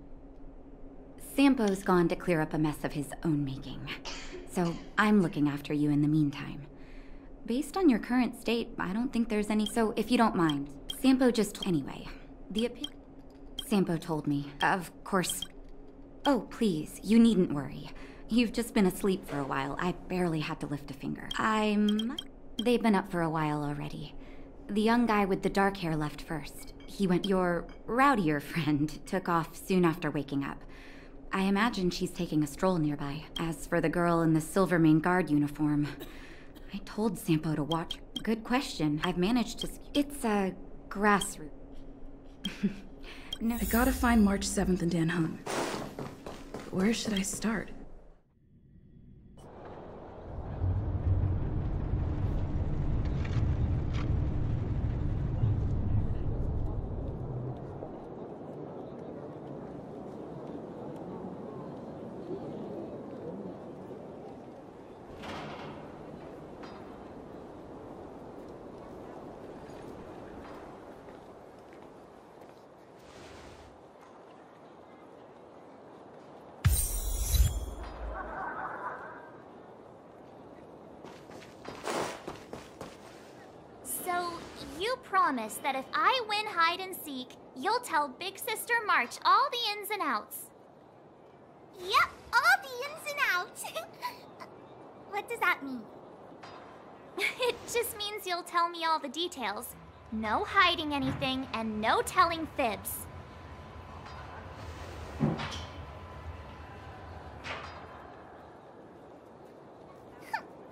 Sampo's gone to clear up a mess of his own making. So I'm looking after you in the meantime. Based on your current state, I don't think there's any. So if you don't mind, Sampo just. Anyway, the opi- Sampo told me. Of course. Oh, please, you needn't worry. You've just been asleep for a while. I barely had to lift a finger. I'm. They've been up for a while already. The young guy with the dark hair left first. He went. Your rowdier [LAUGHS] friend took off soon after waking up. I imagine she's taking a stroll nearby. As for the girl in the Silvermane Guard uniform, I told Sampo to watch. Good question. I've managed to. It's a grassroots. [LAUGHS] no. I gotta find March 7th and Dan Heng. Where should I start? So, you promise that if I win hide and seek, you'll tell Big Sister March all the ins and outs. Yep, all the ins and outs. [LAUGHS] what does that mean? [LAUGHS] it just means you'll tell me all the details. No hiding anything and no telling fibs. [LAUGHS]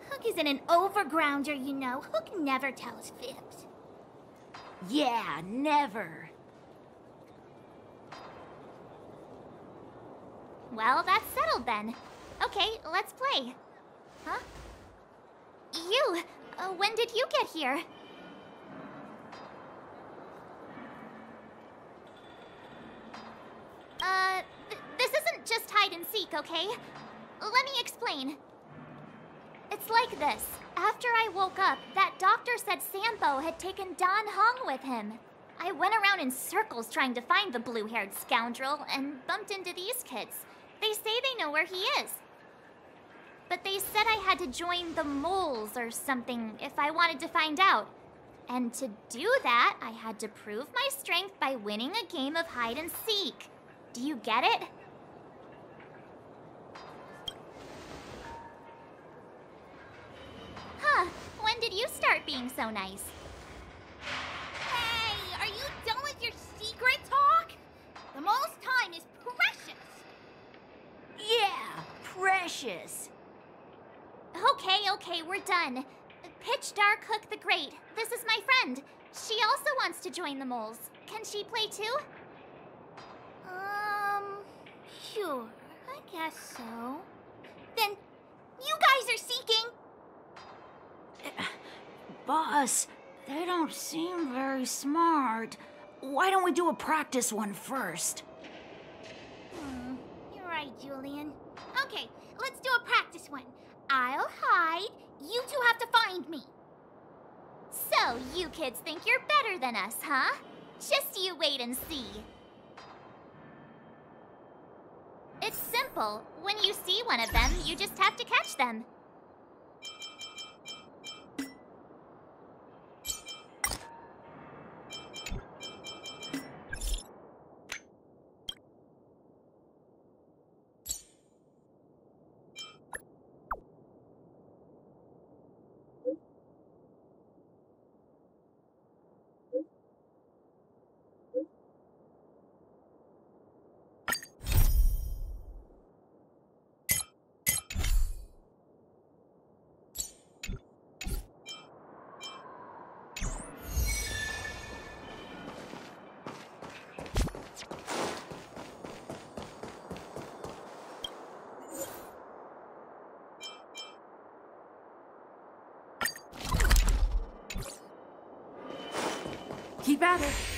Hook isn't an overgrounder, you know. Hook never tells fibs. Yeah, never. Well, that's settled then. Okay, let's play. Huh? You! Uh, when did you get here? Uh, th this isn't just hide and seek, okay? Let me explain. It's like this. After I woke up, that doctor said Sampo had taken Dan Heng with him. I went around in circles trying to find the blue haired scoundrel and bumped into these kids. They say they know where he is. But they said I had to join the moles or something if I wanted to find out. And to do that, I had to prove my strength by winning a game of hide and seek. Do you get it? Huh, when did you start being so nice? Hey, are you done with your secret talk? The most time is. Yeah, precious. Okay, okay, we're done. Pitch Dark Hook the Great. This is my friend. She also wants to join the moles. Can she play too? Um, sure. I guess so. Then, you guys are seeking. [CLEARS THROAT] Boss, they don't seem very smart. Why don't we do a practice one first? Hmm, Julian. Okay, let's do a practice one. I'll hide. You two have to find me. So, you kids think you're better than us, huh? Just you wait and see. It's simple. When you see one of them, you just have to catch them. Keep at it.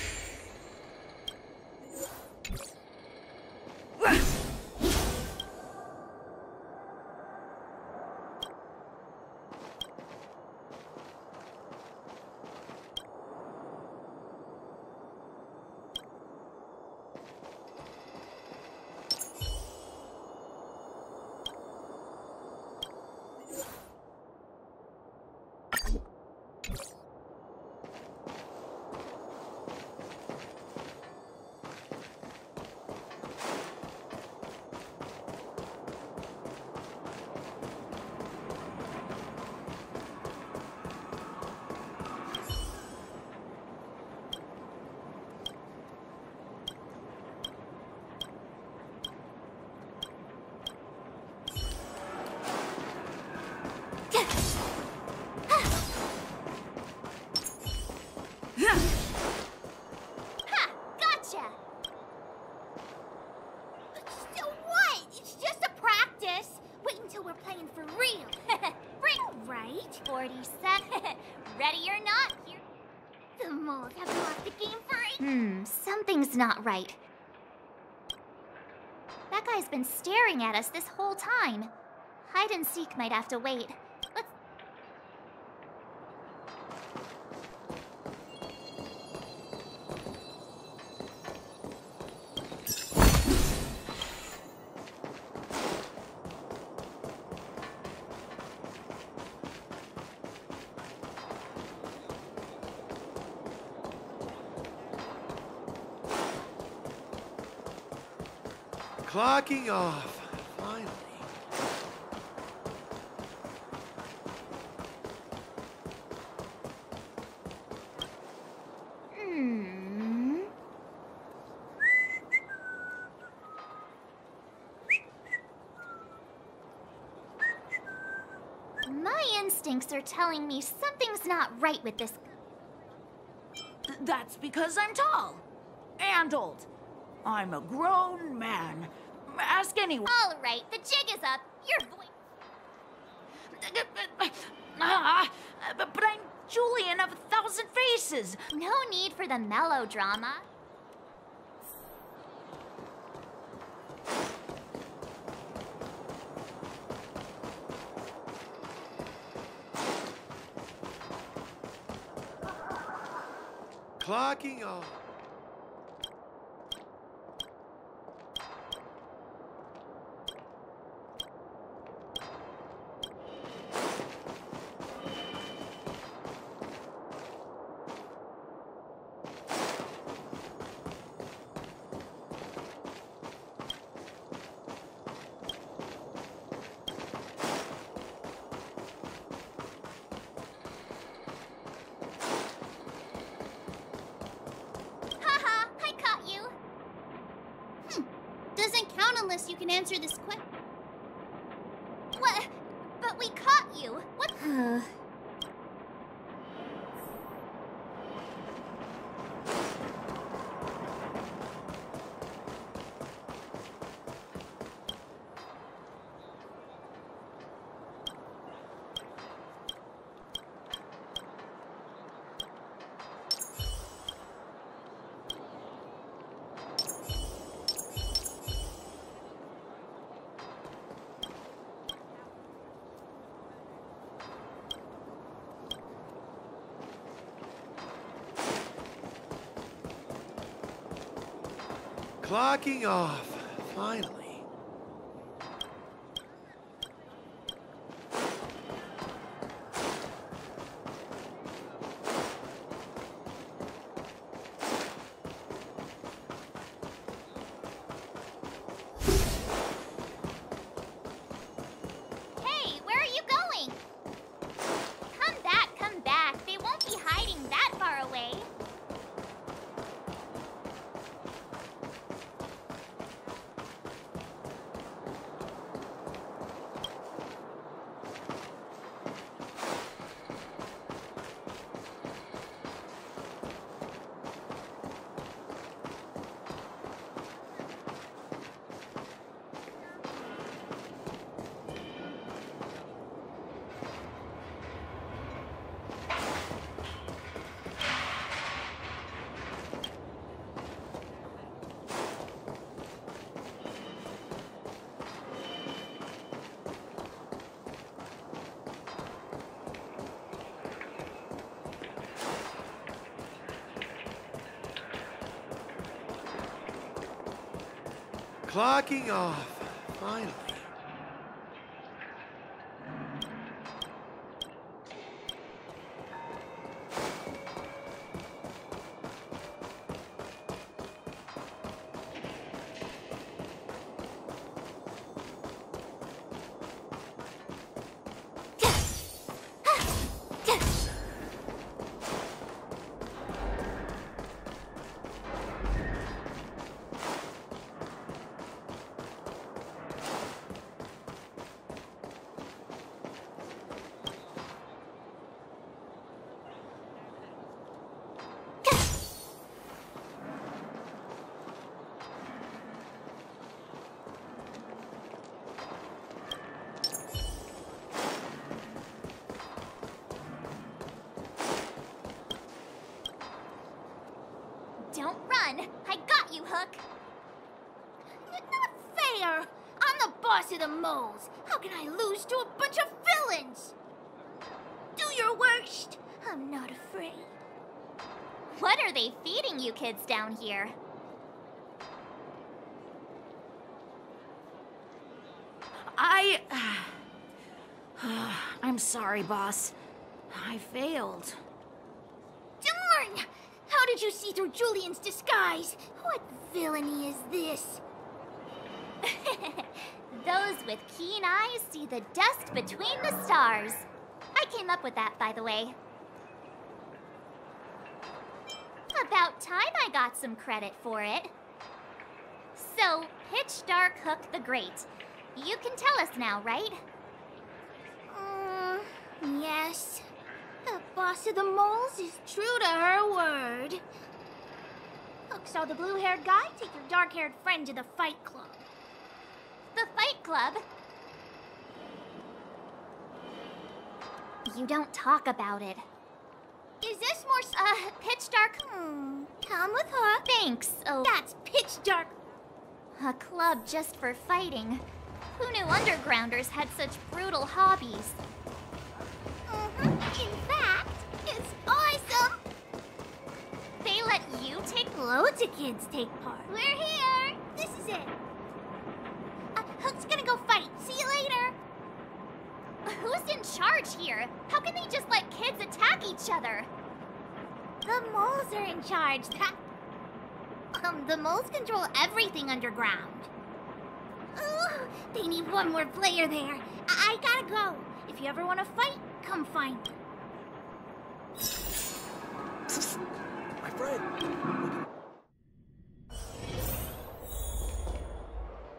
That guy's been staring at us this whole time. Hide and seek might have to wait. Let's. Clocking off. Finally. Hmm. My instincts are telling me something's not right with this. Th- that's because I'm tall. And old. I'm a grown man. Ask anyone. All right, the jig is up. Your voice. Ah, but, but I'm Julian of a thousand faces. No need for the melodrama. Clocking off. Haha, I caught you. Hmm. Doesn't count unless you can answer this question. What? But we caught you. What? Clocking off. Finally. Hey, where are you going? Come back, come back. They won't be hiding that far away. Clocking off. Finally. What are they feeding you kids down here? I. [SIGHS] I'm sorry, boss. I failed. Darn! How did you see through Julian's disguise? What villainy is this? [LAUGHS] Those with keen eyes see the dust between the stars. I came up with that, by the way. About time I got some credit for it. So, Pitch Dark Hook the Great. You can tell us now, right? Uh, yes. The boss of the moles is true to her word. Hook saw the blue-haired guy take your dark-haired friend to the fight club. The Fight Club? You don't talk about it. Is this more... Uh, Pitch Dark... Hmm. Come with her. Thanks. Oh, That's pitch dark. a club just for fighting. Who knew undergrounders had such brutal hobbies? Mhm. In fact, it's awesome. They let you take... Loads of kids take part. We're here. This is it. Uh, Hook's gonna go fight. See you later. Who's in charge here? How can they just let kids attack each other? The moles are in charge. That... Um, the moles control everything underground. Ooh, they need one more player there. I, I gotta go. If you ever want to fight, come find me. My friend.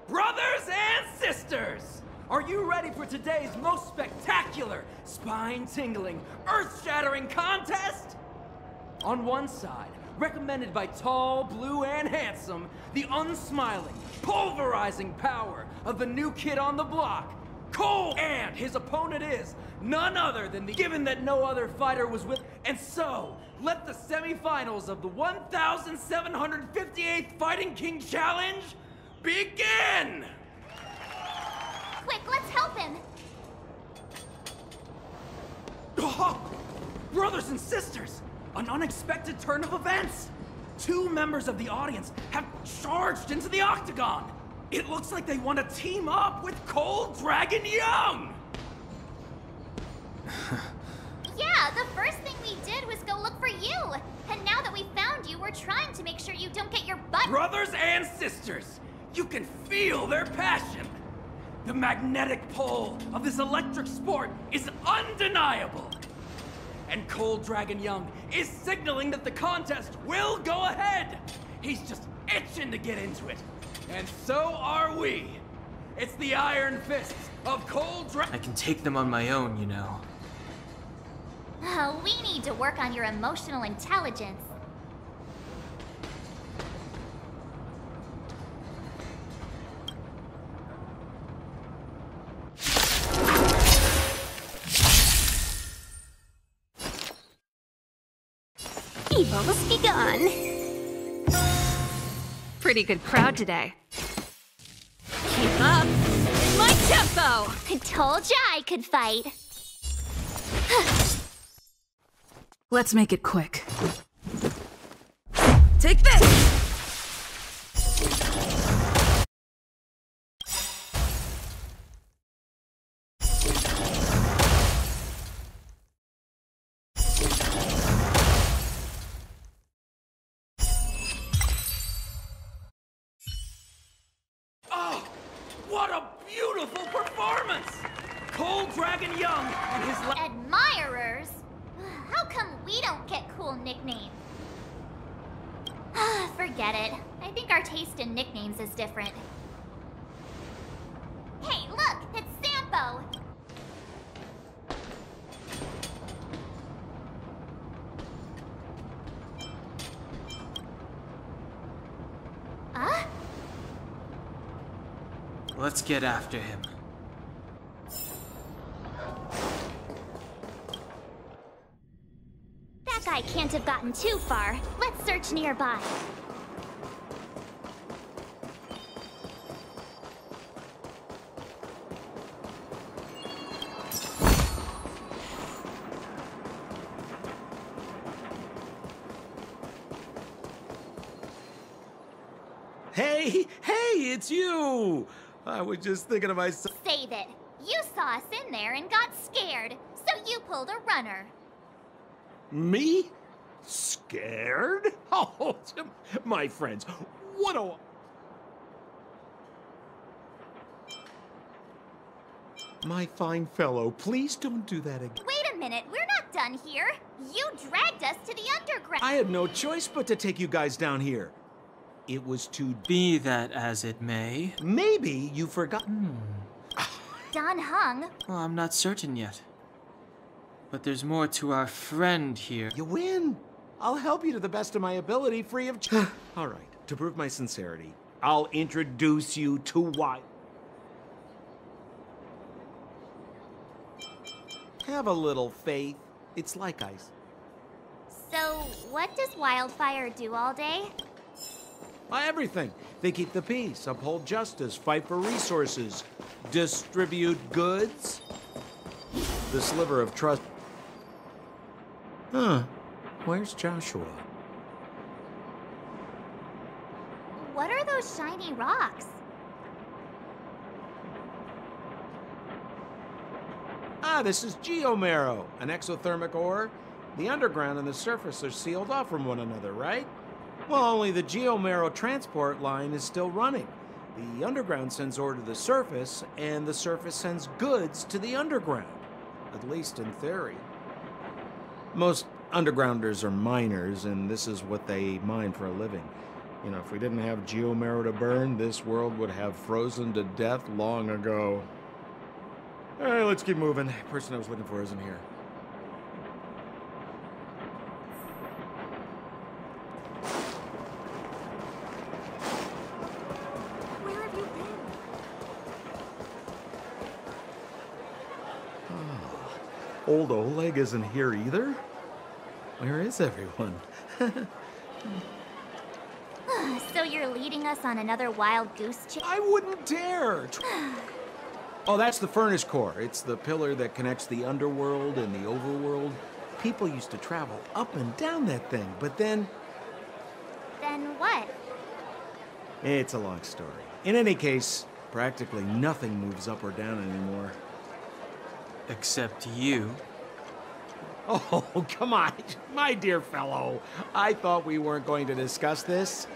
Brothers and sisters! Are you ready for today's most spectacular, spine tingling, earth shattering contest? On one side, recommended by tall, blue, and handsome, the unsmiling, pulverizing power of the new kid on the block, Cole, and his opponent is none other than the given that no other fighter was with. And so, let the semifinals of the 1758th Fighting King Challenge begin! Quick, let's help him. Oh, [LAUGHS] brothers and sisters, an unexpected turn of events. Two members of the audience have charged into the octagon. It looks like they want to team up with Cold Dragon Young. [LAUGHS] Yeah, the first thing we did was go look for you. And now that we found you, we're trying to make sure you don't get your butt. Brothers and sisters, you can feel their passion. The magnetic pull of this electric sport is undeniable. And Cold Dragon Young is signaling that the contest will go ahead. He's just itching to get into it. And so are we. It's the iron fists of Cold Dragon. I can take them on my own, you know. Oh, we need to work on your emotional intelligence. Pretty good crowd today. Keep up. My tempo! I told ya I could fight. Let's make it quick. Take this! Oh, what a beautiful performance! Cold Dragon Young and his la- Admirers? How come we don't get cool nicknames? Forget it. I think our taste in nicknames is different. Hey, look! It's Sampo! Huh? Let's get after him. That guy can't have gotten too far. Let's search nearby. Hey, hey, it's you! I was just thinking of myself. Save it. You saw us in there and got scared, so you pulled a runner. Me? Scared? [LAUGHS] Oh, my friends, what a. My fine fellow, please don't do that again. Wait a minute, we're not done here. You dragged us to the underground. I had no choice but to take you guys down here. It was to. Be that as it may. Maybe you forgot. Dan Heng. Hmm. Well, I'm not certain yet. But there's more to our friend here. You win. I'll help you to the best of my ability, free of charge. [SIGHS] All right, to prove my sincerity, I'll introduce you to why. Have a little faith. It's like ice. So, what does Wildfire do all day? Everything. They keep the peace, uphold justice, fight for resources, distribute goods. The sliver of trust. Huh. Where's Joshua? What are those shiny rocks? Ah, this is geomarrow, an exothermic ore. The underground and the surface are sealed off from one another, right? Well, only the geomarrow transport line is still running. The underground sends ore to the surface, and the surface sends goods to the underground. At least in theory. Most undergrounders are miners, and this is what they mine for a living. You know, if we didn't have geomarrow to burn, this world would have frozen to death long ago. All right, let's keep moving. The Person I was looking for isn't here. Old Oleg isn't here either? Where is everyone? [LAUGHS] so you're leading us on another wild goose chase? I wouldn't dare! [SIGHS] Oh, that's the furnace core. It's the pillar that connects the underworld and the overworld. People used to travel up and down that thing, but then then what? it's a long story. In any case, practically nothing moves up or down anymore. Except you. Oh, [LAUGHS] come on, my dear fellow. I thought we weren't going to discuss this.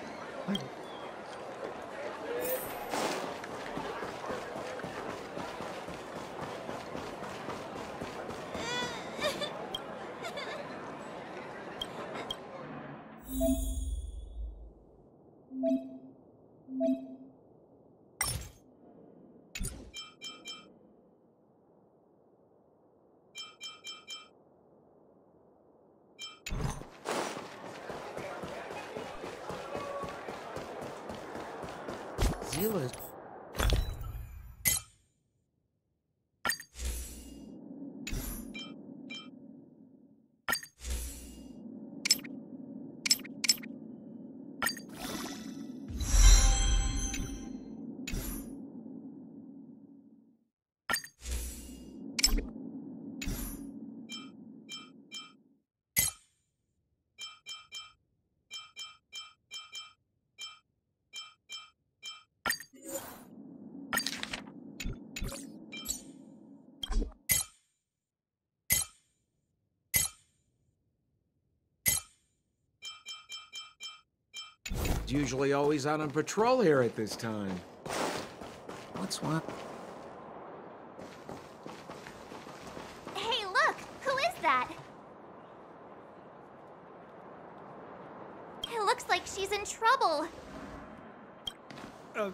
Usually always out on patrol here at this time. What's what? Hey, look! Who is that? It looks like she's in trouble. Uh,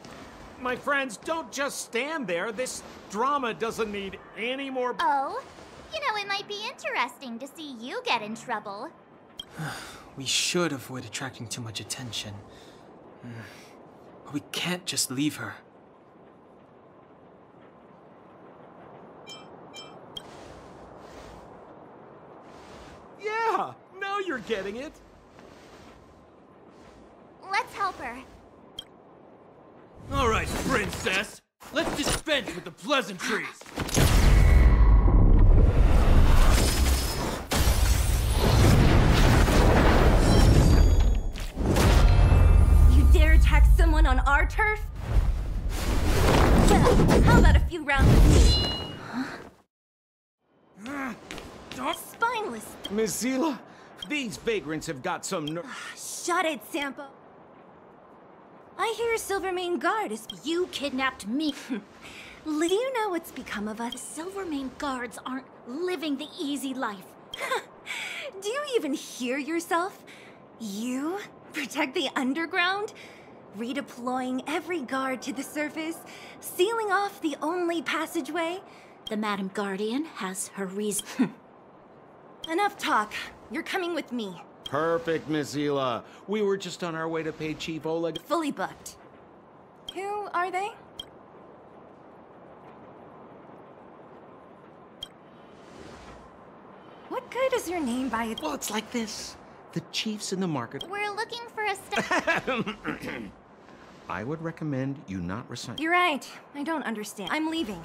my friends, don't just stand there. This drama doesn't need any more. Oh? You know, it might be interesting to see you get in trouble. We should avoid attracting too much attention. Hmm. But we can't just leave her. Yeah, now you're getting it. Let's help her. All right, princess. Let's dispense with the pleasantries. Seele, these vagrants have got some ner- Shut it, Sampo. I hear Silvermane guard is. You kidnapped me. [LAUGHS] Do you know what's become of us? The Silvermane guards aren't living the easy life. [LAUGHS] Do you even hear yourself? You protect the underground? Redeploying every guard to the surface? Sealing off the only passageway? The Madam Guardian has her reason. [LAUGHS] Enough talk. You're coming with me. Perfect, Miss Seele. We were just on our way to pay Chief Oleg. Fully booked. Who are they? What good is your name by it? Well, it's like this. The chiefs in the market. We're looking for a st- [LAUGHS] I would recommend you not recite. You're right. I don't understand. I'm leaving.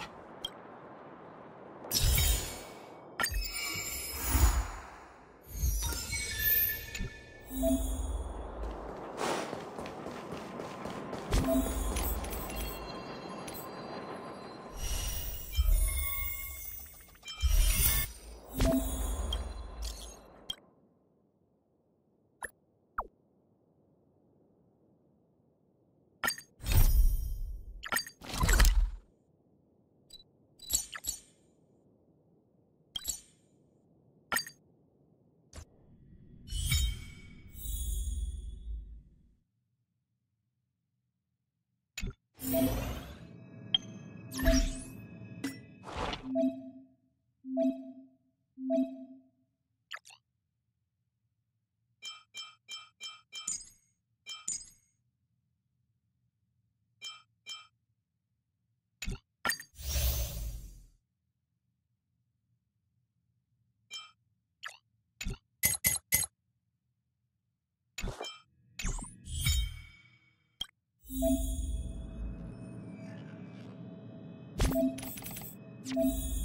Wanna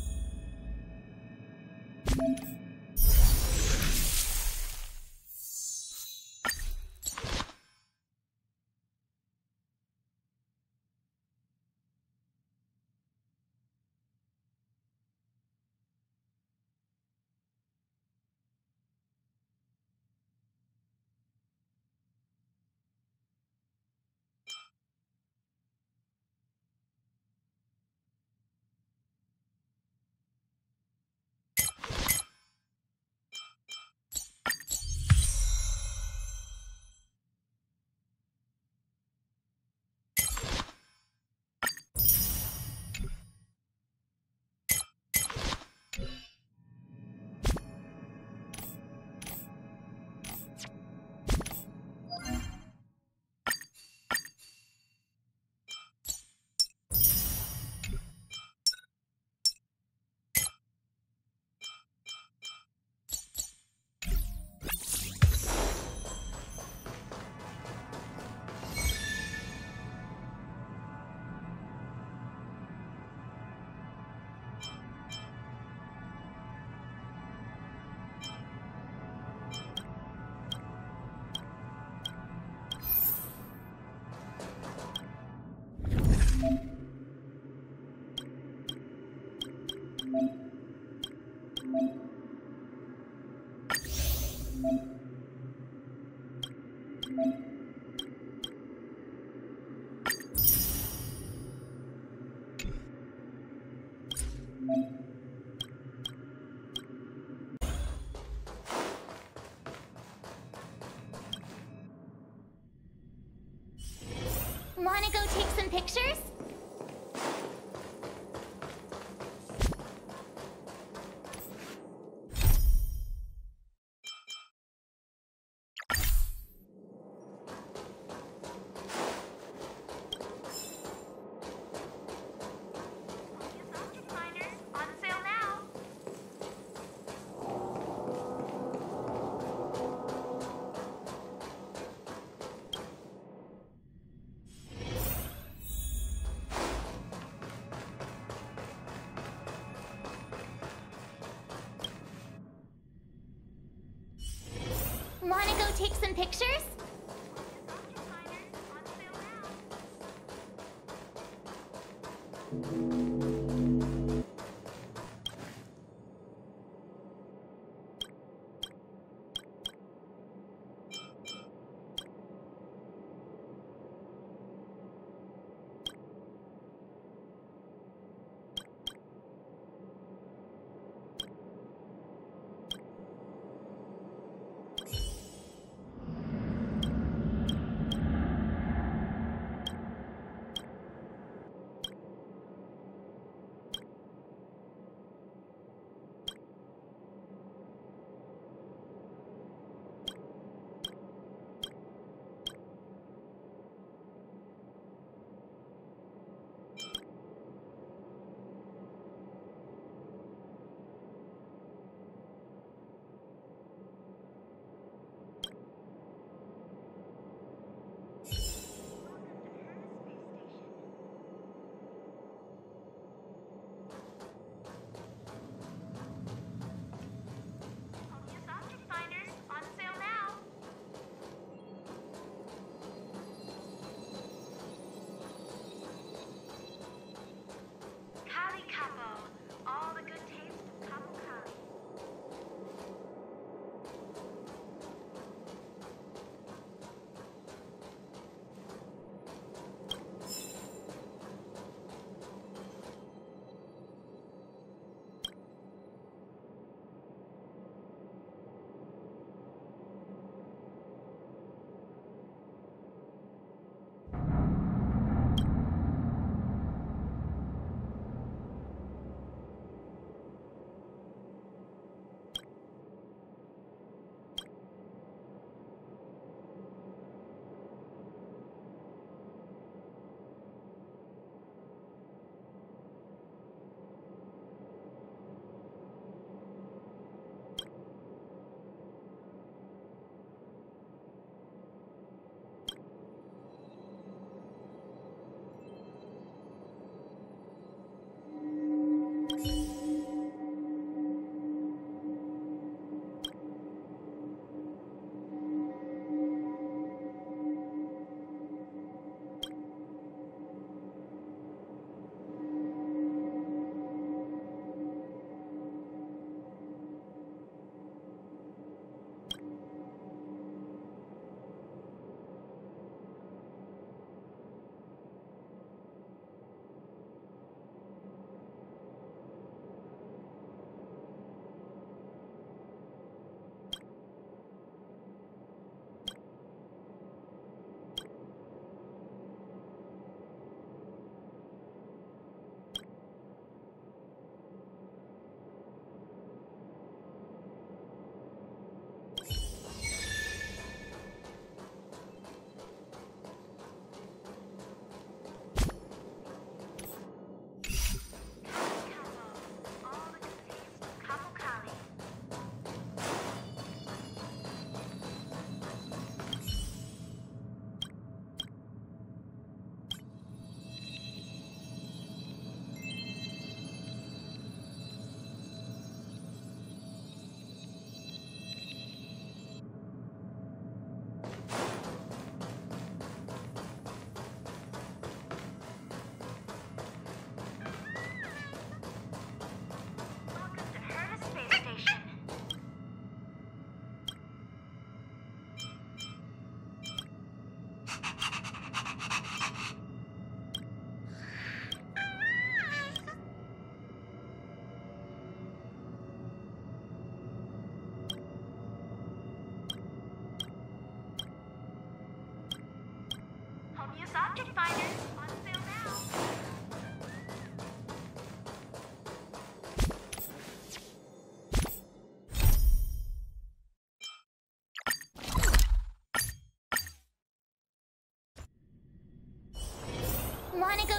some pictures? Take some pictures?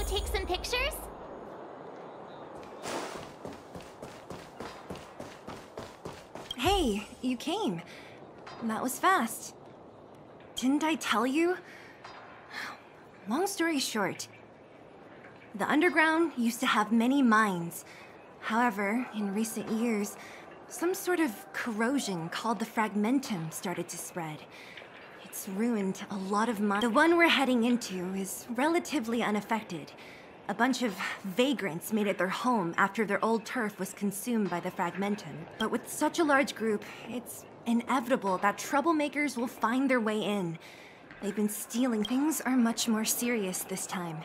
Take some pictures? Hey, you came. That was fast. Didn't I tell you? Long story short, the underground used to have many mines. However, in recent years, some sort of corrosion called the fragmentum started to spread. It's ruined a lot of mines. The one we're heading into is relatively unaffected. A bunch of vagrants made it their home after their old turf was consumed by the fragmentum. But with such a large group, it's inevitable that troublemakers will find their way in. They've been stealing. Things are much more serious this time.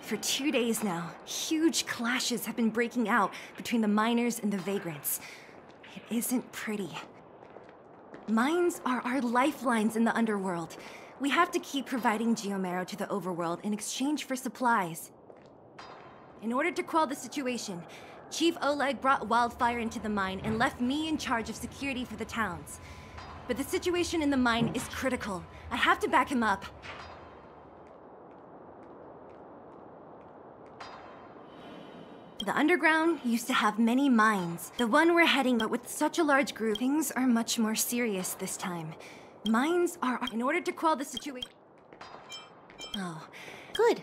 For two days now, huge clashes have been breaking out between the miners and the vagrants. It isn't pretty. Mines are our lifelines in the underworld. We have to keep providing Geomarrow to the overworld in exchange for supplies. In order to quell the situation, Chief Oleg brought wildfire into the mine and left me in charge of security for the towns. But the situation in the mine is critical. I have to back him up. The underground used to have many mines. The one we're heading, but with such a large group, things are much more serious this time. Mines are in order to quell the situation. Oh, good.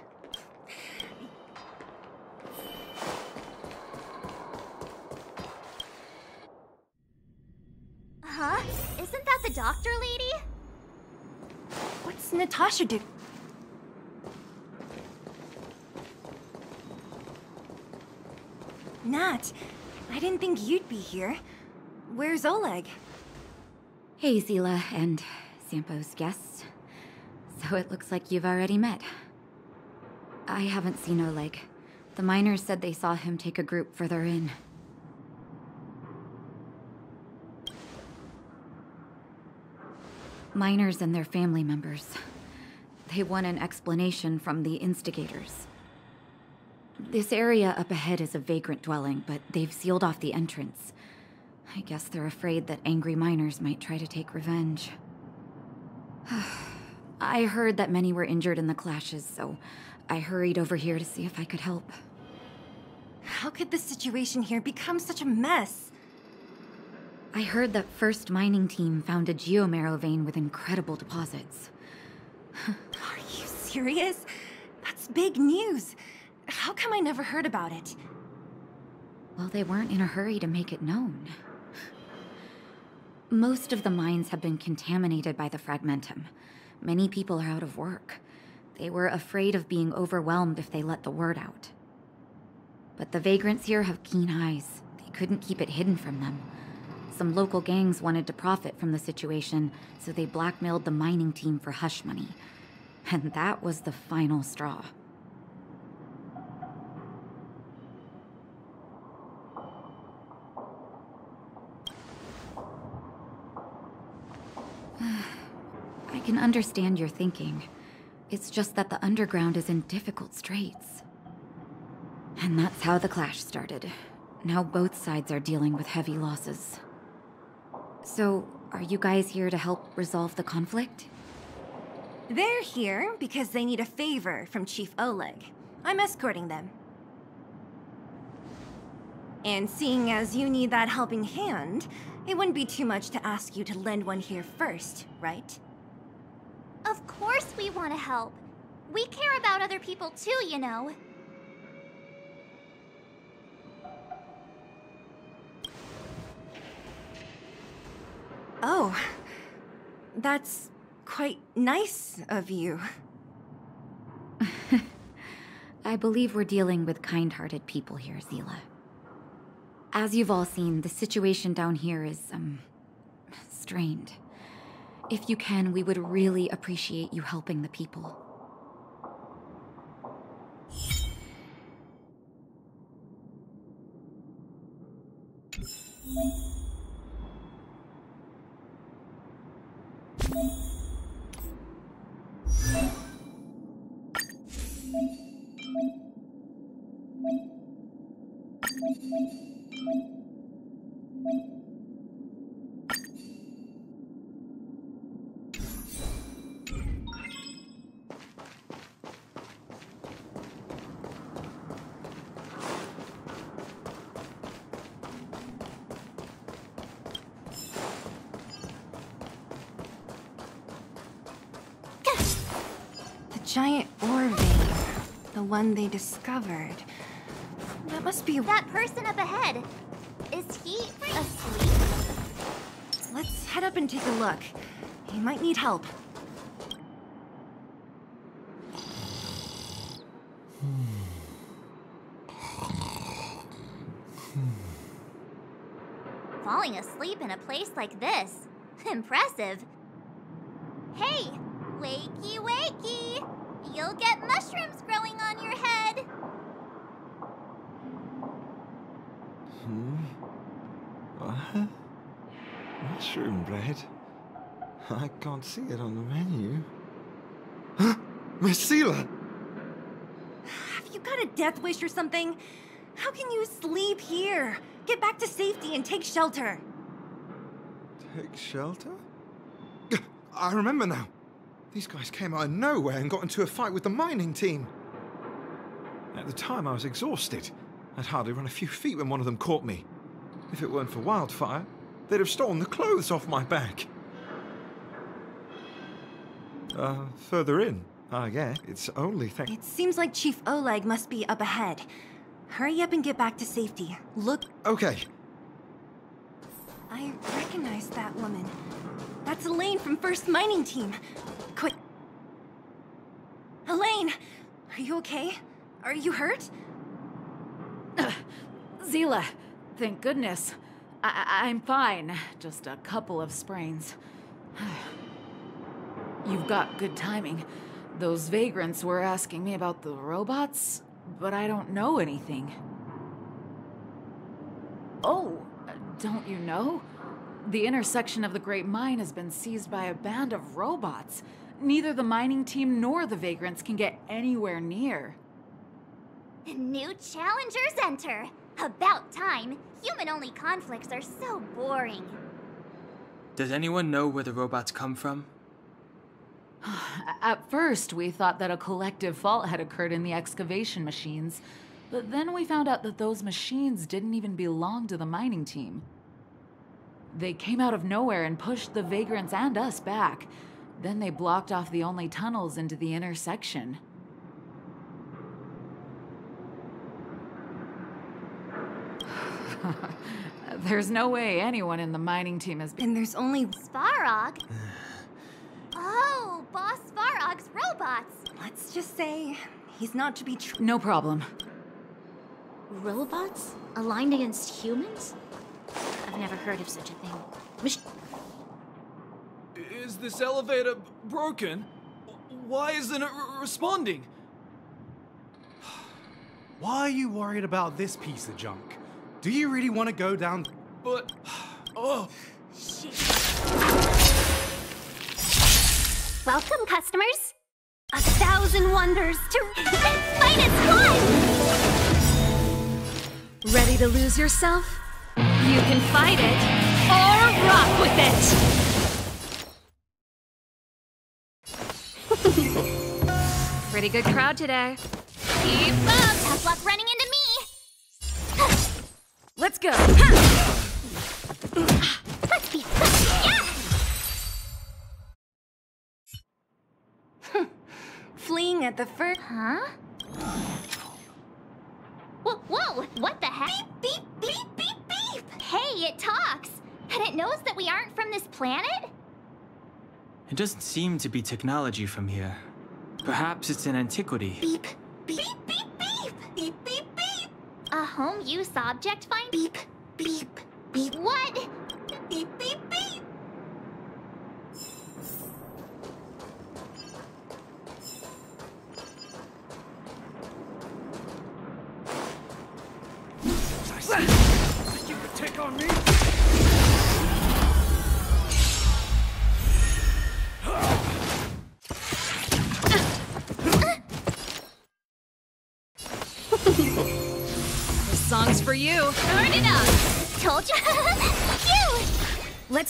Huh? Isn't that the doctor lady? What's Natasha do? Nat, I didn't think you'd be here. Where's Oleg? Hey, Seele and Sampo's guests. So it looks like you've already met. I haven't seen Oleg. The miners said they saw him take a group further in. Miners and their family members. They want an explanation from the instigators. This area up ahead is a vagrant dwelling, but they've sealed off the entrance. I guess they're afraid that angry miners might try to take revenge. [SIGHS] I heard that many were injured in the clashes, so I hurried over here to see if I could help. How could the situation here become such a mess? I heard that First Mining Team found a geomarrow vein with incredible deposits. [SIGHS] Are you serious? That's big news. How come I never heard about it? Well, they weren't in a hurry to make it known. Most of the mines have been contaminated by the fragmentum. Many people are out of work. They were afraid of being overwhelmed if they let the word out. But the vagrants here have keen eyes. They couldn't keep it hidden from them. Some local gangs wanted to profit from the situation, so they blackmailed the mining team for hush money. And that was the final straw. Can understand your thinking. It's just that the underground is in difficult straits. And that's how the clash started. Now both sides are dealing with heavy losses. So, are you guys here to help resolve the conflict? They're here because they need a favor from Chief Oleg. I'm escorting them. And seeing as you need that helping hand, it wouldn't be too much to ask you to lend one here first, right? Of course we want to help. We care about other people too, you know. Oh, that's quite nice of you. [LAUGHS] I believe we're dealing with kind-hearted people here, Seele. As you've all seen, the situation down here is, um, strained. If you can, we would really appreciate you helping the people. One they discovered. That must be... That person up ahead. Is he asleep? Let's head up and take a look. He might need help. Falling asleep in a place like this. Impressive. Hey, wakey wakey! You'll get mushrooms growing on your head. Hmm? What? Mushroom bread? I can't see it on the menu. Miss Sela! Have you got a death wish or something? How can you sleep here? Get back to safety and take shelter. Take shelter? I remember now. These guys came out of nowhere and got into a fight with the mining team. At the time, I was exhausted. I'd hardly run a few feet when one of them caught me. If it weren't for wildfire, they'd have stolen the clothes off my back. Uh, further in, I guess. It's only thank- It seems like Chief Oleg must be up ahead. Hurry up and get back to safety. Look, Okay, I recognize that woman. That's Elaine from First Mining Team. Quick. Elaine! Are you okay? Are you hurt? [CLEARS THROAT] Seele, thank goodness. I- I- I'm fine. Just a couple of sprains. [SIGHS] [SIGHS] You've got good timing. Those vagrants were asking me about the robots, but I don't know anything. Oh, don't you know? The intersection of the Great Mine has been seized by a band of robots. Neither the mining team nor the vagrants can get anywhere near. New challengers enter. About time. Human-only conflicts are so boring. Does anyone know where the robots come from? [SIGHS] At first, we thought that a collective fault had occurred in the excavation machines, but then we found out that those machines didn't even belong to the mining team. They came out of nowhere and pushed the vagrants and us back. Then they blocked off the only tunnels into the intersection. [SIGHS] There's no way anyone in the mining team has been. And there's only Svarog? [SIGHS] oh, Boss Svarog's robots. Let's just say he's not to be tr- No problem. Robots? Aligned against humans? I've never heard of such a thing. Mich- Is this elevator broken? Why isn't it r- responding? [SIGHS] Why are you worried about this piece of junk? Do you really want to go down? But. [SIGHS] Oh. Welcome, customers. A thousand wonders to this finest one! Ready to lose yourself? You can fight it or rock with it! [LAUGHS] Pretty good crowd today. Keep up. Tough luck running into me. [LAUGHS] Let's go. Let's be. Yeah! Fleeing at the first. Huh? Whoa, whoa! What the heck? Beep, beep, beep, beep, beep! Hey, it talks! And it knows that we aren't from this planet? It doesn't seem to be technology from here. Perhaps it's an antiquity. Beep, beep, beep, beep! Beep, beep, beep! A home use object find? Beep, beep, beep. What? Beep, beep, beep!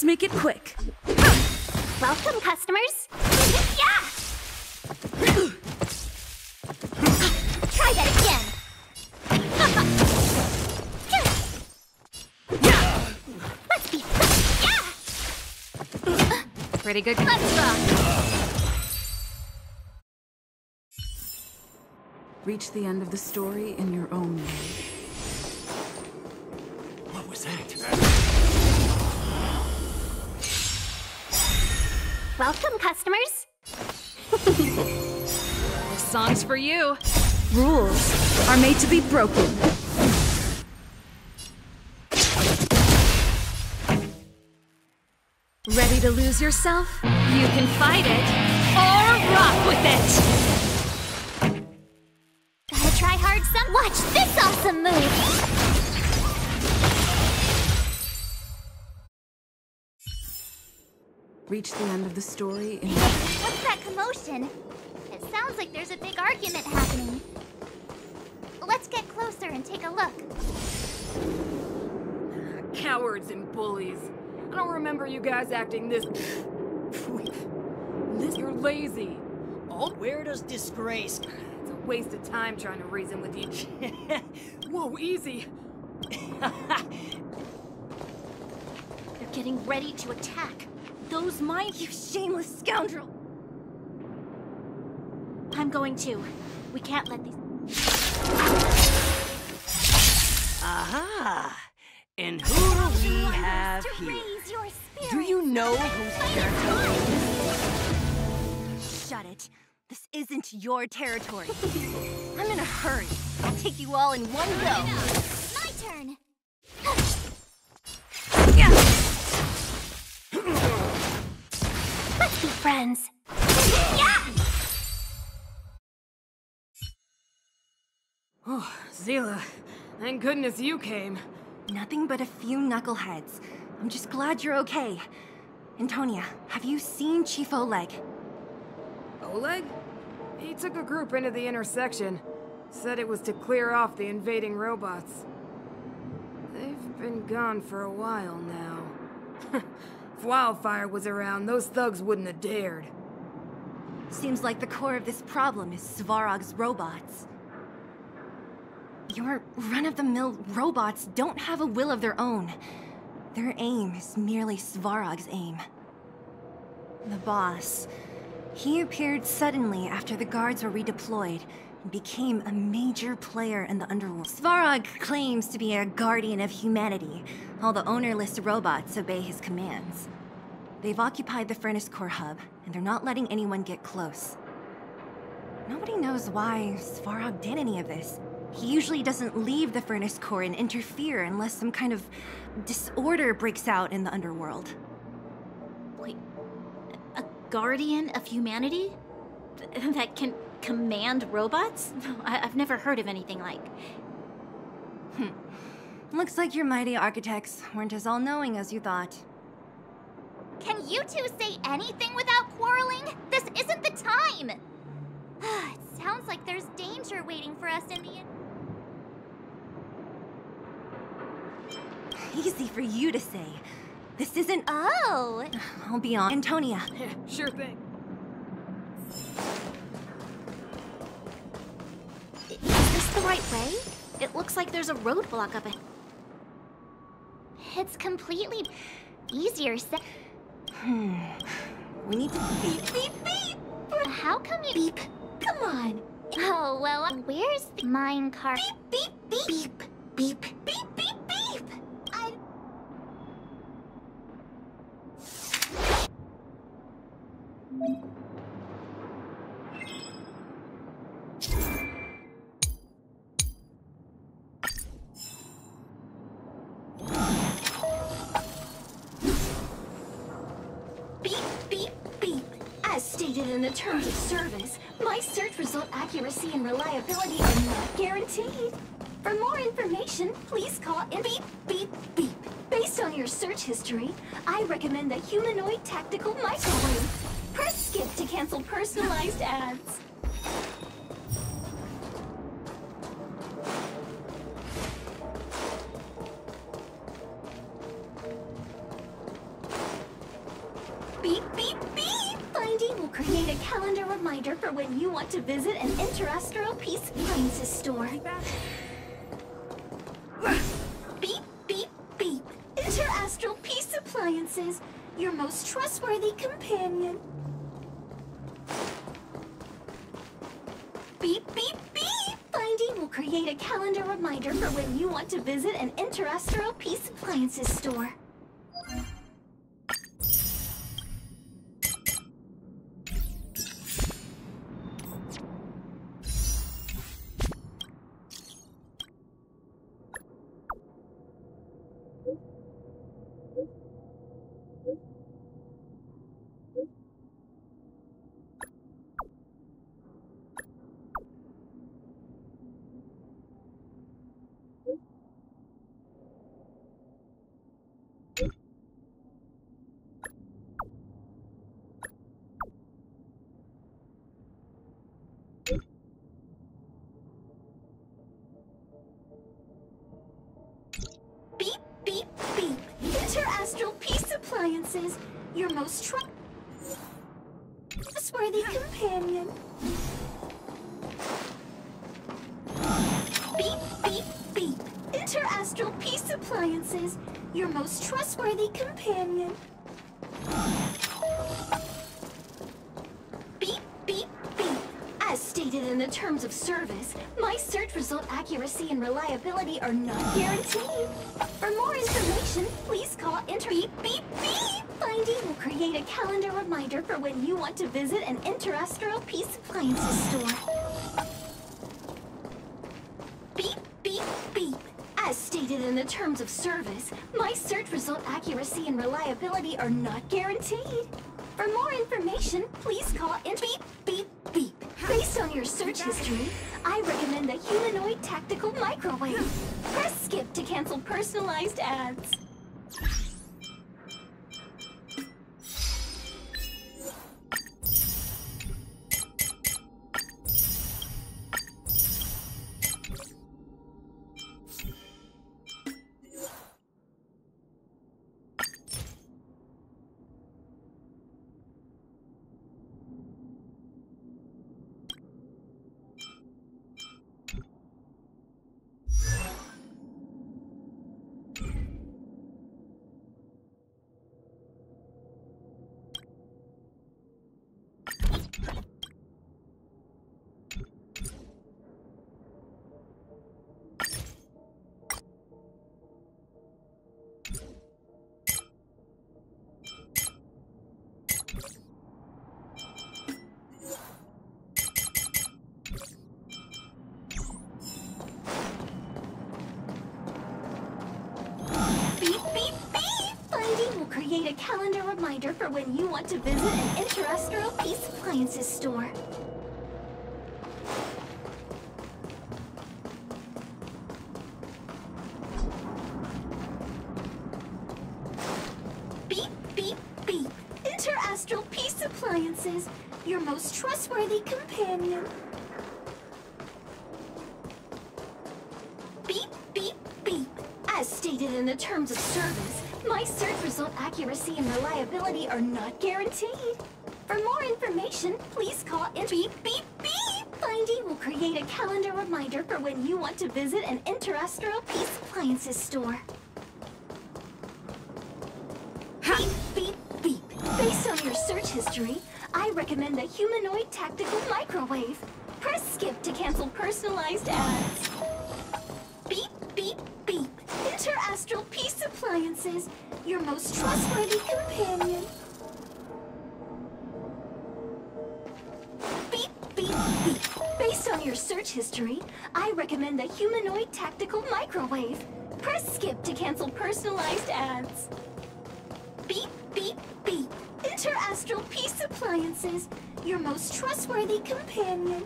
Make it quick. Welcome, customers. Yeah! Try that again! [LAUGHS] Let's be. Yeah! Pretty good. Let's rock! Reach the end of the story in your own way. Welcome, customers. [LAUGHS] This song's for you. Rules are made to be broken. Ready to lose yourself? You can fight it or rock with it. Gotta try hard some. Watch this awesome move. Reach the end of the story in What's that commotion? It sounds like there's a big argument happening. Let's get closer and take a look. Cowards and bullies. I don't remember you guys acting this. [LAUGHS] this you're lazy. All where does disgrace? It's a waste of time trying to reason with you. [LAUGHS] Whoa, easy. [LAUGHS] They're getting ready to attack. Those mine, you shameless scoundrel! I'm going to. We can't let these. Aha! And who do we have here? Do you know whose territory Shut it. This isn't your territory. I'm in a hurry. I'll take you all in one go. Friends. Oh, Seele, thank goodness you came. Nothing but a few knuckleheads. I'm just glad you're okay. Antonia, have you seen Chief Oleg? Oleg? He took a group into the intersection. Said it was to clear off the invading robots. They've been gone for a while now. [LAUGHS] if Wildfire was around, those thugs wouldn't have dared. Seems like the core of this problem is Svarog's robots. Your run-of-the-mill robots don't have a will of their own. Their aim is merely Svarog's aim. The boss. He appeared suddenly after the guards were redeployed became a major player in the underworld. Svarog claims to be a guardian of humanity, All the ownerless robots obey his commands. They've occupied the Furnace Core hub, and they're not letting anyone get close. Nobody knows why Svarog did any of this. He usually doesn't leave the Furnace Core and interfere unless some kind of disorder breaks out in the underworld. Wait, a guardian of humanity? Th- that can command robots? [LAUGHS] I- I've never heard of anything like. Hmm. Looks like your mighty architects weren't as all-knowing as you thought. Can you two say anything without quarreling? This isn't the time! [SIGHS] it sounds like there's danger waiting for us in the. [SIGHS] Easy for you to say. This isn't. Oh! [SIGHS] I'll be on. Antonia. [LAUGHS] sure thing. The right way? It looks like there's a roadblock up ahead. It's completely easier said. Hmm. We need to beep. Beep, beep! How come you. Beep. Come on. Oh, well, where's the mine car? Beep, beep, beep. Beep, beep, beep, beep, beep. I. the terms of service, my search result accuracy and reliability are not guaranteed. For more information, please call in beep, beep, beep. Based on your search history, I recommend the humanoid tactical microwave. Press skip to cancel personalized ads. For when you want to visit an Interastral Peace Appliances store. Beep, beep, beep. Interastral Peace Appliances, your most trustworthy companion. Beep, beep, beep! Finding will create a calendar reminder for when you want to visit an Interastral Peace Appliances store. Appliances, your most trustworthy companion. Beep, beep, beep. Interastral Peace Appliances, your most trustworthy companion. Beep, beep, beep. As stated in the terms of service, my search result accuracy and reliability are not guaranteed. For more information, please call Inter Beep Beep Beep. Finding will create a calendar reminder for when you want to visit an Interastral Peace Appliances store. Beep Beep Beep. As stated in the terms of service, my search result accuracy and reliability are not guaranteed. For more information, please call in Beep Beep Beep. Based on your search history, I recommend the humanoid tactical microwave. Press skip to cancel personalized ads. Peace store. Beep, beep, beep! Interastral Peace Appliances, your most trustworthy companion. Beep, beep, beep. As stated in the terms of service, my search result accuracy and reliability are not guaranteed. For more information, please call in Beep, beep, beep. Finding will create a calendar reminder for when you want to visit an Interastral Peace Appliances store. Beep, beep, beep. Based on your search history, I recommend the humanoid tactical microwave. Press skip to cancel personalized ads. Beep, beep, beep. Interastral Peace Appliances, your most trustworthy companion. Based on your search history, I recommend the humanoid tactical microwave. Press skip to cancel personalized ads. Beep, beep, beep. Interastral Peace Appliances, your most trustworthy companion.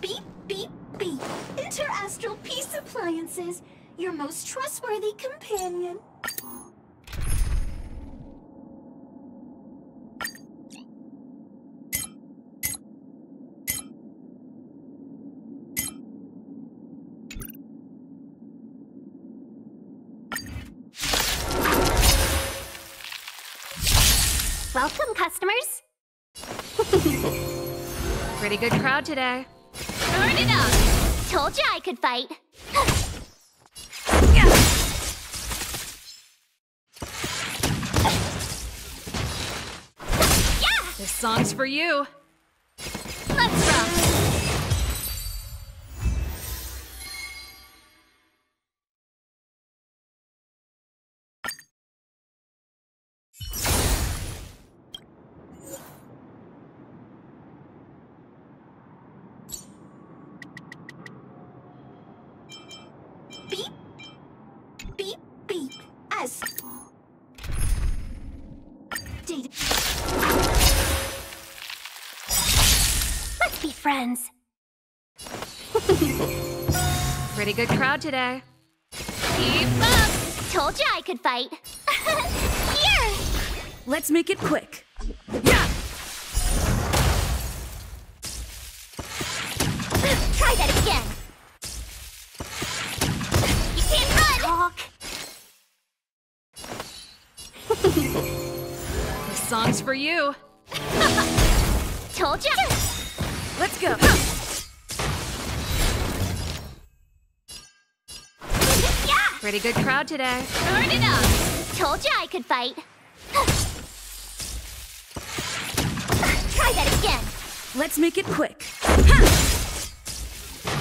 Beep, beep, beep. Interastral Peace Appliances, your most trustworthy companion. Customers. [LAUGHS] Pretty good crowd today. Turn it up. Told you I could fight. This song's for you. Crowd today. Keep up! Told you I could fight. [LAUGHS] Here! Let's make it quick. Try that again. You can't run! Talk. [LAUGHS] This song's for you. [LAUGHS] Told you. Let's go. Pretty good crowd today. Turn it up! Told you I could fight. Try that again. Let's make it quick.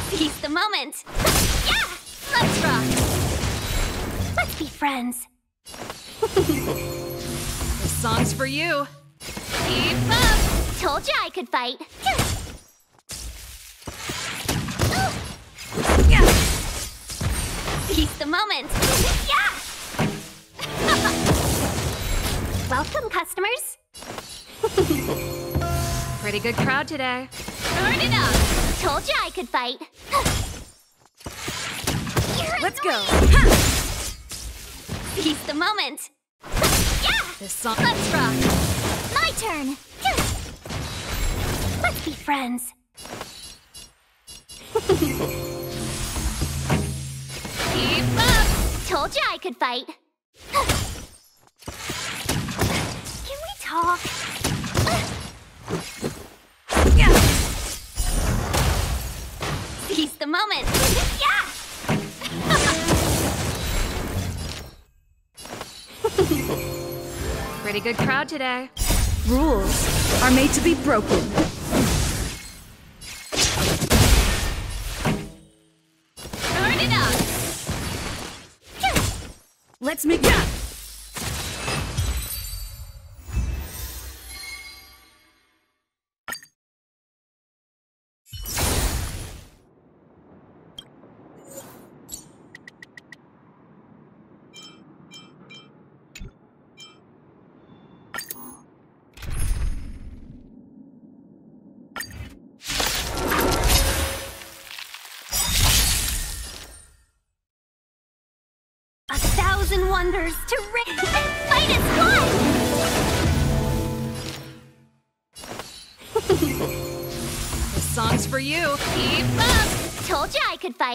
Seize the moment. Yeah! Let's rock. Let's be friends. This song's for you. Keep up! Told you I could fight. Seize the moment. Yeah! [LAUGHS] Welcome, customers. [LAUGHS] Pretty good crowd today. Turn it up. Told you I could fight. Let's go. Seize [LAUGHS] the moment. Yeah! This song. Let's rock. My turn. Let's be friends. Keep up. Told you I could fight. Can we talk? Seize the moment. [LAUGHS] Yeah! [LAUGHS] Pretty good crowd today. Rules are made to be broken. Let's make it.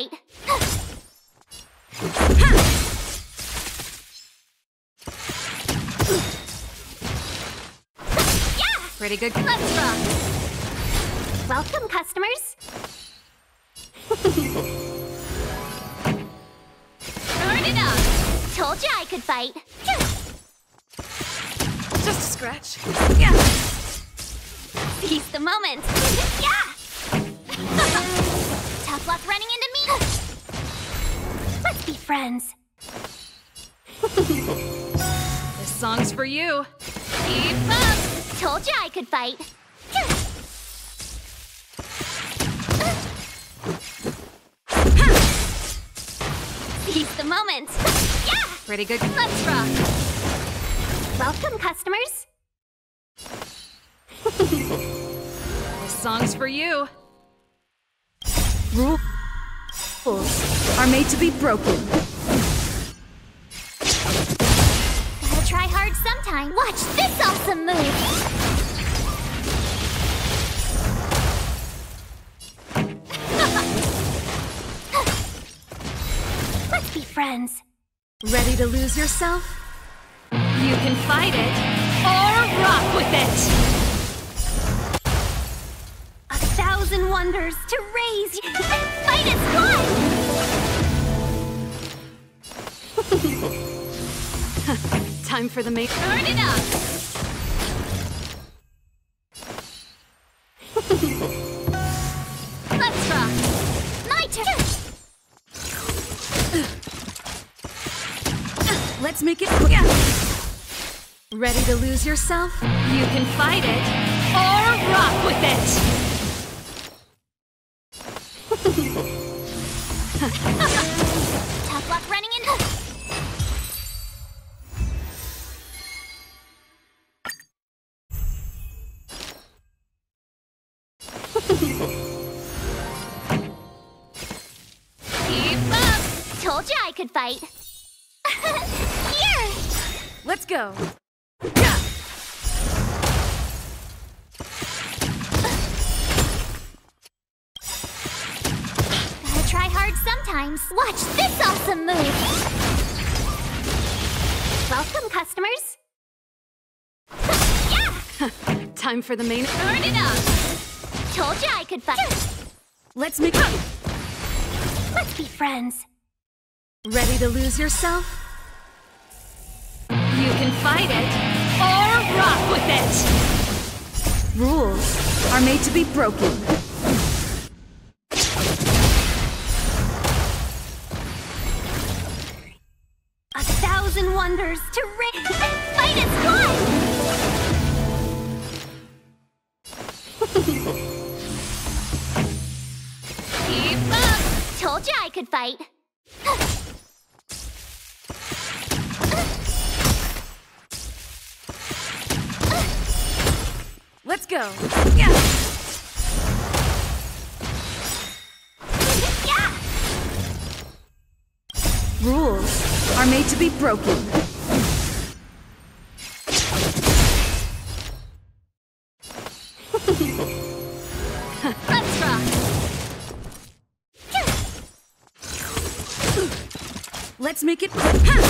You fight. yeah! Pretty good. Let's rock! Welcome, customers. Turn it up! Told you I could fight. Just a scratch. Yeah! Seize the moment. [LAUGHS] Yeah! [LAUGHS] Tough luck running into me. Let's be friends. This song's for you. Keep up! Told you I could fight. Seize the moment. Yeah! Pretty good. Let's rock. Welcome, customers. This song's for you. Rules are made to be broken. Gotta try hard sometime. Watch this awesome move. [LAUGHS] Let's be friends. Ready to lose yourself? You can fight it or rock with it. Thousand wonders to raise and fight as one. [LAUGHS] Time for the main. Turn it up. [LAUGHS] Let's rock. My turn. [LAUGHS] Let's make it. Ready to lose yourself? You can fight it or rock with it. Could fight. [LAUGHS] Here! Let's go. Gotta try hard sometimes. Watch this awesome move! Welcome, customers. [LAUGHS] yeah! [LAUGHS] Time for the main. Turn it up! Told you I could fight. Let's make Let's be friends. Ready to lose yourself? You can fight it or rock with it! rules are made to be broken. A thousand wonders to ring and fight its [LAUGHS] blood! Keep up! Told you I could fight. Let's go. yeah Rules are made to be broken. Let's! [LAUGHS] Let's make it. Welcome,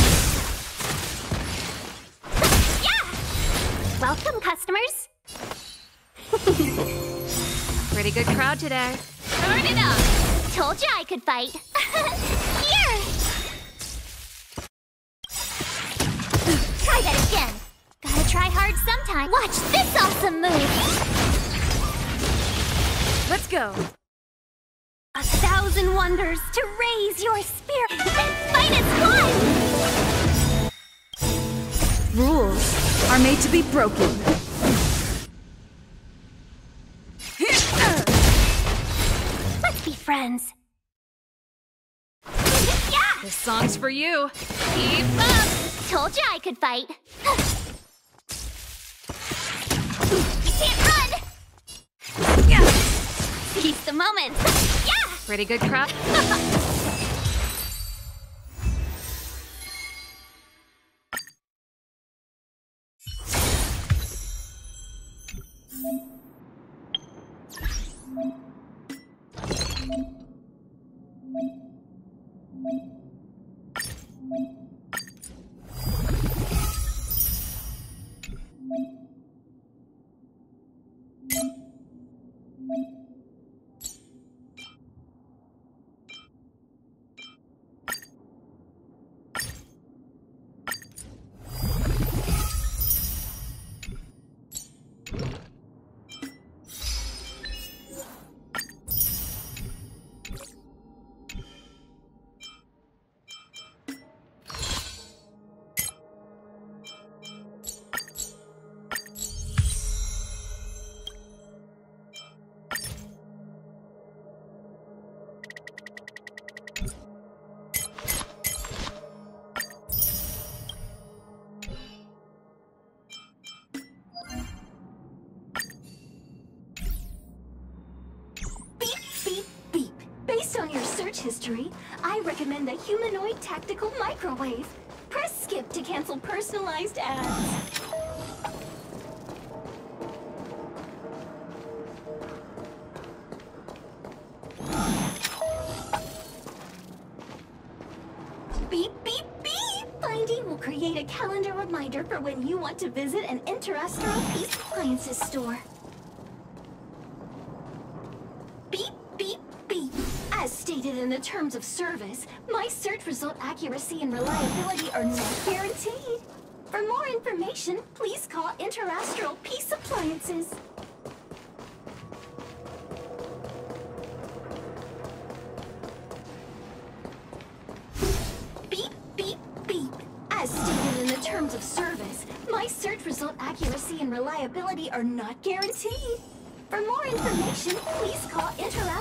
Good today. Turn it up! Told you I could fight. [LAUGHS] Here! Try that again. Gotta try hard sometime. Watch this awesome move! Let's go. A thousand wonders to raise your spirit and fight its blood! Rules are made to be broken. Friends. This song's for you. Keep up! Told you I could fight. You can't run! Seize the moment! Yeah! Pretty good crowd. [LAUGHS] search history, I recommend the humanoid tactical microwave. Press skip to cancel personalized ads. Beep, beep, beep! Findy will create a calendar reminder for when you want to visit an Interastral Peace Appliances store. Beep, beep, beep. As stated in the terms of service, my search result accuracy and reliability are not guaranteed. For more information, please call Interastral Peace Appliances. Beep, beep, beep. As stated in the terms of service, my search result accuracy and reliability are not guaranteed. For more information, please call Interastral.